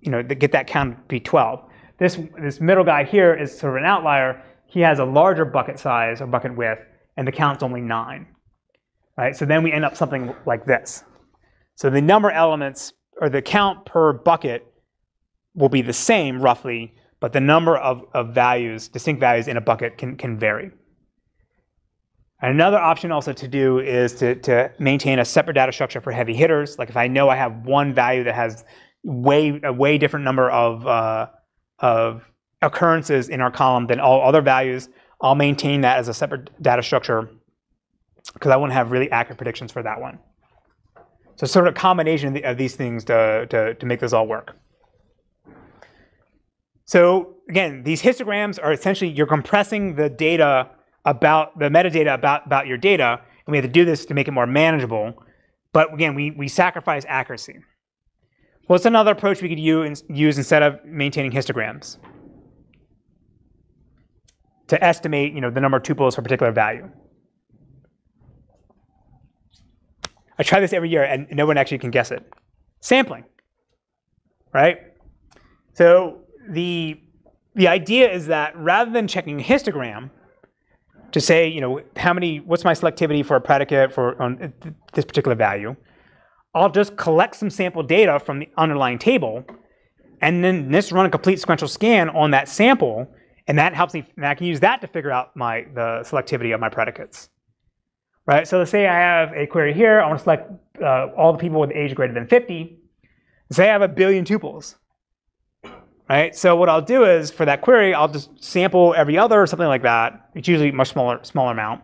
you know, to get that count to be 12. This, this middle guy here is sort of an outlier. He has a larger bucket size or bucket width, and the count's only nine. Right? So then we end up something like this. So the number elements or the count per bucket will be the same roughly, but the number of, of values, distinct values in a bucket can, can vary. Another option also to do is to, to maintain a separate data structure for heavy hitters. Like if I know I have one value that has way a way different number of uh, of occurrences in our column than all other values, I'll maintain that as a separate data structure because I want to have really accurate predictions for that one. So sort of a combination of, the, of these things to, to, to make this all work. So again, these histograms are essentially you're compressing the data about the metadata about, about your data, and we have to do this to make it more manageable. But again, we, we sacrifice accuracy. What's another approach we could use, use instead of maintaining histograms? To estimate you know, the number of tuples for a particular value. I try this every year and no one actually can guess it. Sampling, right? So the, the idea is that rather than checking a histogram to say, you know, how many, what's my selectivity for a predicate for on this particular value, I'll just collect some sample data from the underlying table and then just run a complete sequential scan on that sample, and that helps me, and I can use that to figure out my, the selectivity of my predicates right? So let's say I have a query here. I want to select uh, all the people with age greater than 50. Say I have a billion tuples, right? So what I'll do is for that query, I'll just sample every other or something like that. It's usually a much smaller, smaller amount.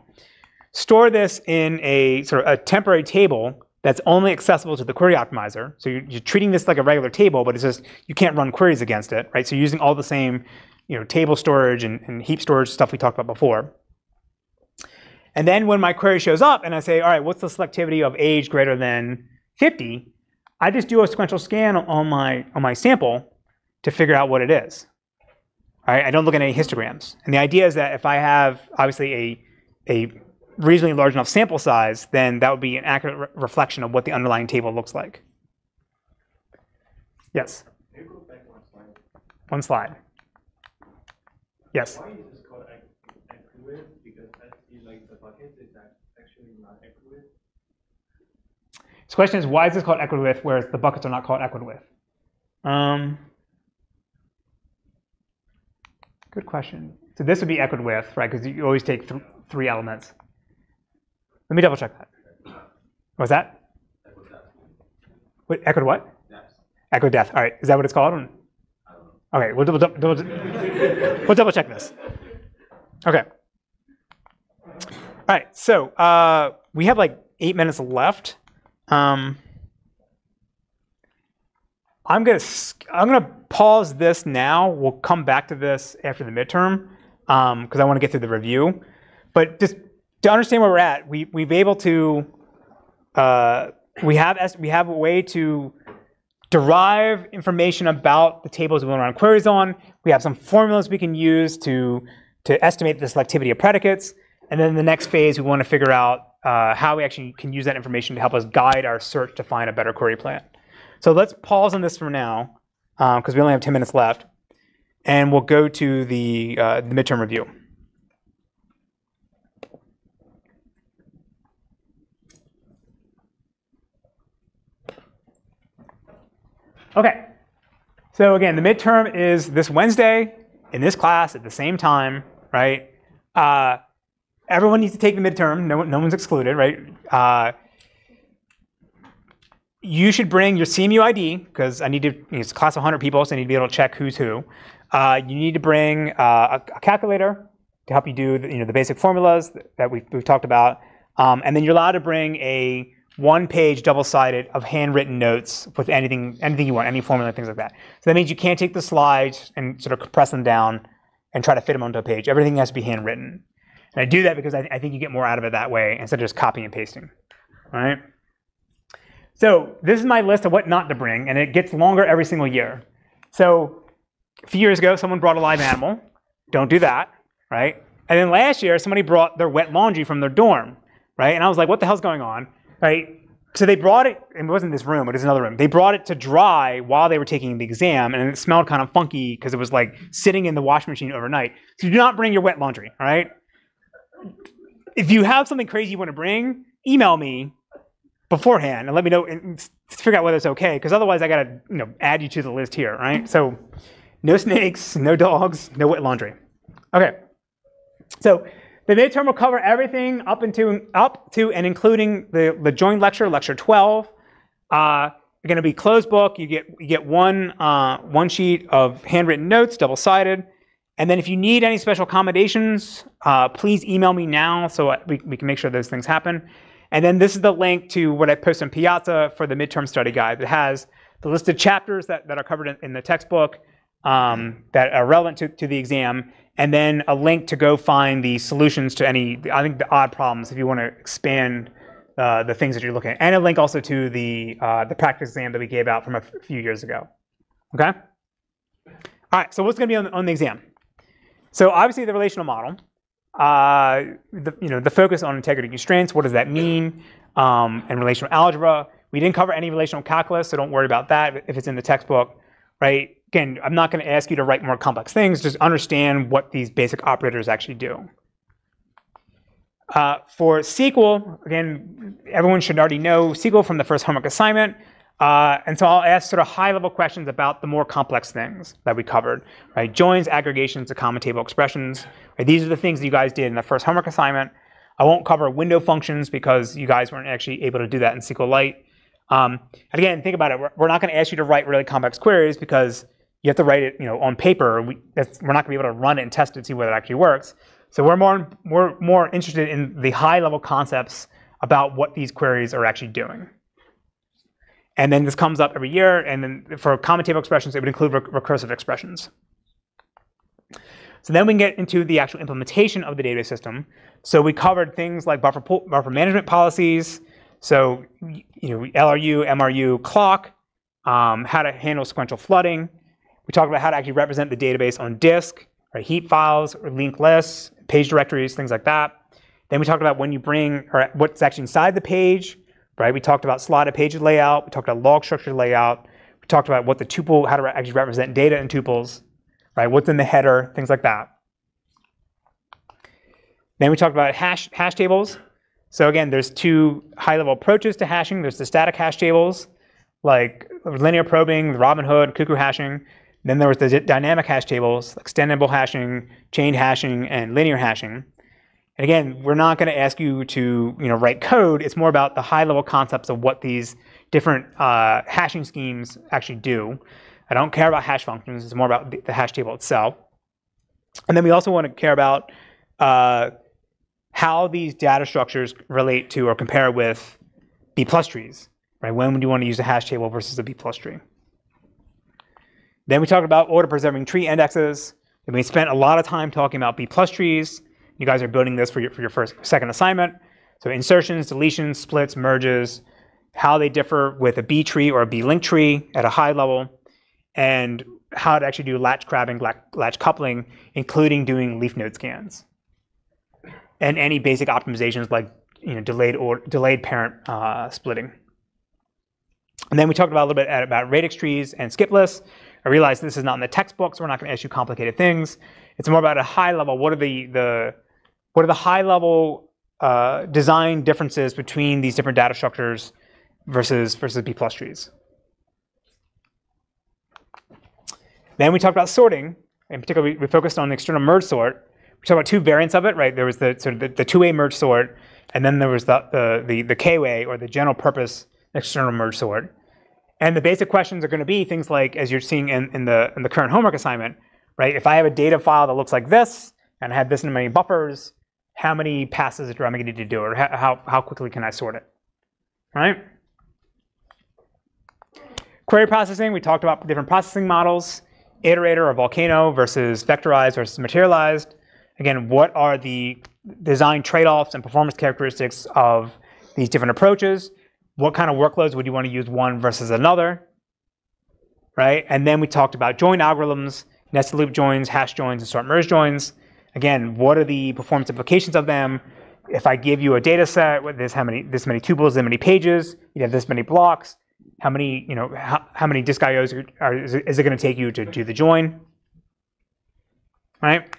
Store this in a sort of a temporary table that's only accessible to the query optimizer. So you're, you're treating this like a regular table, but it's just you can't run queries against it, right? So you're using all the same, you know, table storage and, and heap storage stuff we talked about before. And then when my query shows up and I say, all right, what's the selectivity of age greater than 50? I just do a sequential scan on my, on my sample to figure out what it is. All right, I don't look at any histograms. And the idea is that if I have obviously a, a reasonably large enough sample size, then that would be an accurate re- reflection of what the underlying table looks like. Yes, Can go back one slide? one slide. Yes. Why is this called ac- accurate? Because I see like the bucket is ac- actually not accurate. So the question is, why is this called equi-width, whereas the buckets are not called equi-width? Um, good question. So this would be equi-width, right? Because you always take th- three elements. Let me double check that. What's that? Wait, equid what? Equi-depth. All right. Is that what it's called? Okay. We'll double, double, double, we'll double check this. Okay. All right. So uh, we have like eight minutes left. Um, I'm gonna I'm gonna pause this now. We'll come back to this after the midterm because I want to get through the review. But just to understand where we're at, we we've able to uh, we have we have a way to derive information about the tables we want to run queries on. We have some formulas we can use to to estimate the selectivity of predicates. And then the next phase, we want to figure out how we actually can use that information to help us guide our search to find a better query plan. So let's pause on this for now, because we only have 10 minutes left, and we'll go to the, uh, the midterm review. Okay, so again, the midterm is this Wednesday in this class at the same time, right? Uh, everyone needs to take the midterm. No, no one's excluded, right? Uh, you should bring your CMU ID because I need to. you know, It's a class of 100 people, so I need to be able to check who's who. Uh, you need to bring uh, a, a calculator to help you do the, you know the basic formulas that we've, we've talked about, um, and then you're allowed to bring a one-page double-sided of handwritten notes with anything anything you want, any formula, things like that. So that means you can't take the slides and sort of compress them down and try to fit them onto a page. Everything has to be handwritten. And I do that because I, I think you get more out of it that way instead of just copying and pasting. All right. So this is my list of what not to bring, and it gets longer every single year. So a few years ago, someone brought a live animal. Don't do that, right? And then last year, somebody brought their wet laundry from their dorm, right? And I was like, what the hell's going on, right? So they brought it, and it wasn't this room, it was another room. They brought it to dry while they were taking the exam, and it smelled kind of funky because it was like sitting in the washing machine overnight. So do not bring your wet laundry, all right? If you have something crazy you want to bring, email me beforehand and let me know and figure out whether it's okay because otherwise i gotta you know add you to the list here right? So no snakes no dogs no wet laundry. Okay. So the midterm will cover everything up into up to and including the, the joint lecture lecture 12 uh, you're going to be closed book. You get you get one uh, one sheet of handwritten notes double sided and then if you need any special accommodations uh, please email me now so we, we can make sure those things happen and then this is the link to what I post on Piazza for the midterm study guide that has the listed chapters that, that are covered in, in the textbook um, that are relevant to, to the exam, and then a link to go find the solutions to any, I think, the odd problems if you want to expand uh, the things that you're looking at, and a link also to the, uh, the practice exam that we gave out from a few years ago. Okay? All right, so what's going to be on, on the exam? So obviously the relational model uh, the, you know, the focus on integrity constraints, what does that mean? Um, and relational algebra. We didn't cover any relational calculus, so don't worry about that if it's in the textbook, right? Again, I'm not going to ask you to write more complex things. Just understand what these basic operators actually do. Uh, for SQL, again, everyone should already know SQL from the first homework assignment. Uh, and so I'll ask sort of high-level questions about the more complex things that we covered, right? Joins, aggregations, to common table expressions. Right? These are the things that you guys did in the first homework assignment. I won't cover window functions because you guys weren't actually able to do that in SQLite. Um, and again, think about it. We're, we're not going to ask you to write really complex queries because you have to write it, you know, on paper. We, we're not going to be able to run it and test it and see whether it actually works. So we're more we're more interested in the high-level concepts about what these queries are actually doing. And then this comes up every year, and then for common table expressions, it would include rec- recursive expressions. So then we can get into the actual implementation of the database system. So we covered things like buffer, buffer management policies, so you know LRU, MRU, clock, um, how to handle sequential flooding. We talked about how to actually represent the database on disk, right, heap files, or linked lists, page directories, things like that. Then we talked about when you bring, or what's actually inside the page, right? We talked about slotted page layout. We talked about log structure layout. We talked about what the tuple, how to actually represent data in tuples, right? What's in the header, things like that. Then we talked about hash, hash tables. So again, there's two high-level approaches to hashing. There's the static hash tables, like linear probing, the Robin Hood, cuckoo hashing. Then there was the dynamic hash tables, extendible hashing, chain hashing, and linear hashing. And again, we're not going to ask you to you know write code. It's more about the high-level concepts of what these different uh, hashing schemes actually do. I don't care about hash functions. It's more about the, hash table itself. And then we also want to care about uh, how these data structures relate to or compare with B plus trees. Right? When would you want to use a hash table versus a B plus tree? Then we talked about order preserving tree indexes. And we spent a lot of time talking about B plus trees. You guys are building this for your, for your first, second assignment. So insertions, deletions, splits, merges, how they differ with a B tree or a B link tree at a high level, and how to actually do latch grabbing, latch, coupling, including doing leaf node scans. And any basic optimizations like you know, delayed or delayed parent uh, splitting. And then we talked about a little bit about radix trees and skip lists. I realize this is not in the textbook, so we're not going to you complicated things. It's more about a high level. What are the the what are the high level uh, design differences between these different data structures versus versus B plus trees? Then we talked about sorting. In particular, we, we focused on the external merge sort. We talked about two variants of it, right? There was the sort of the, the two-way merge sort, and then there was the the the, K-way or the general purpose external merge sort. And the basic questions are going to be things like, as you're seeing in, in, the, in the current homework assignment, right? If I have a data file that looks like this, and I have this in many buffers, how many passes do I need to do, or how, how quickly can I sort it, right? Query processing, we talked about different processing models, iterator or volcano versus vectorized versus materialized. Again, what are the design trade-offs and performance characteristics of these different approaches? what kind of workloads would you want to use one versus another, right? And then we talked about join algorithms, nested loop joins, hash joins, and sort merge joins. Again, what are the performance implications of them? If I give you a data set with this how many this many tuples, this many pages, you have this many blocks, how many, you know, how, how many disk IOs are, are is it, it going to take you to do the join? Right?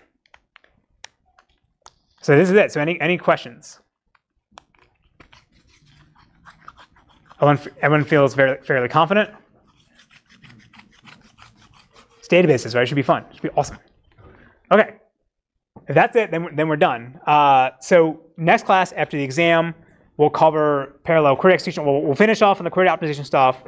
So this is it. So any any questions? Everyone, everyone feels very, fairly confident? It's databases, right? It should be fun. It should be awesome. If that's it, then, then we're done. Uh, so next class after the exam, we'll cover parallel query execution. We'll, we'll finish off on the query optimization stuff.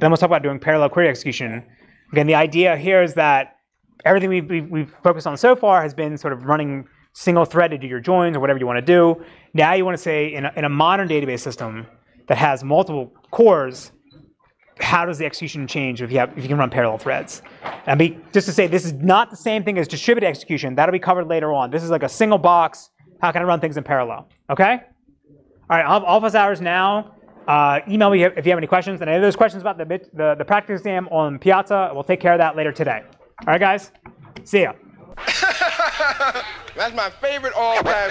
Then we'll talk about doing parallel query execution. Again, the idea here is that everything we've, we've, we've focused on so far has been sort of running single thread to do your joins or whatever you want to do. Now you want to say in a, in a modern database system, that has multiple cores, how does the execution change if you, have, if you can run parallel threads? And be, just to say, this is not the same thing as distributed execution. That'll be covered later on. This is like a single box. How can I run things in parallel? Okay? All right, I'll have office hours now. Uh, email me if you have any questions. And any of those questions about the, the, the practice exam on Piazza, we'll take care of that later today. All right, guys? See ya. That's my favorite all-time.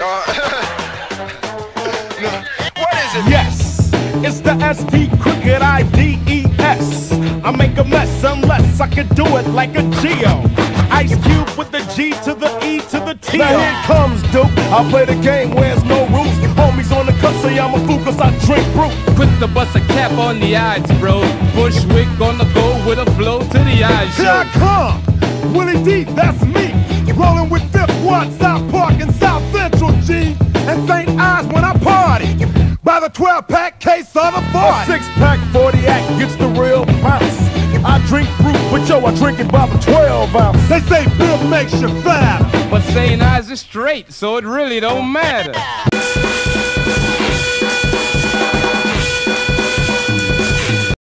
what is it? Yes. It's the ST Cricket I-D-E-S. I make a mess unless I can do it like a Geo. Ice Cube with the G to the E to the T. Now here comes Duke. I play the game where there's no rules. Homies on the cut say I'm a fool cause I drink brew. Quick to bust a cap on the eyes, bro. Bushwick on the go with a blow to the eyes. Here I come. Willie D, that's me. Rolling with Fifth Ward, South Park, and South Central G. And St. Ides when I party by the 12 pack case of a 40. A six pack 40 act gets the real bounce. I drink brew, but yo, I drink it by the 12 ounce. They say Bill makes you fatter. But St. Ides is straight, so it really don't matter.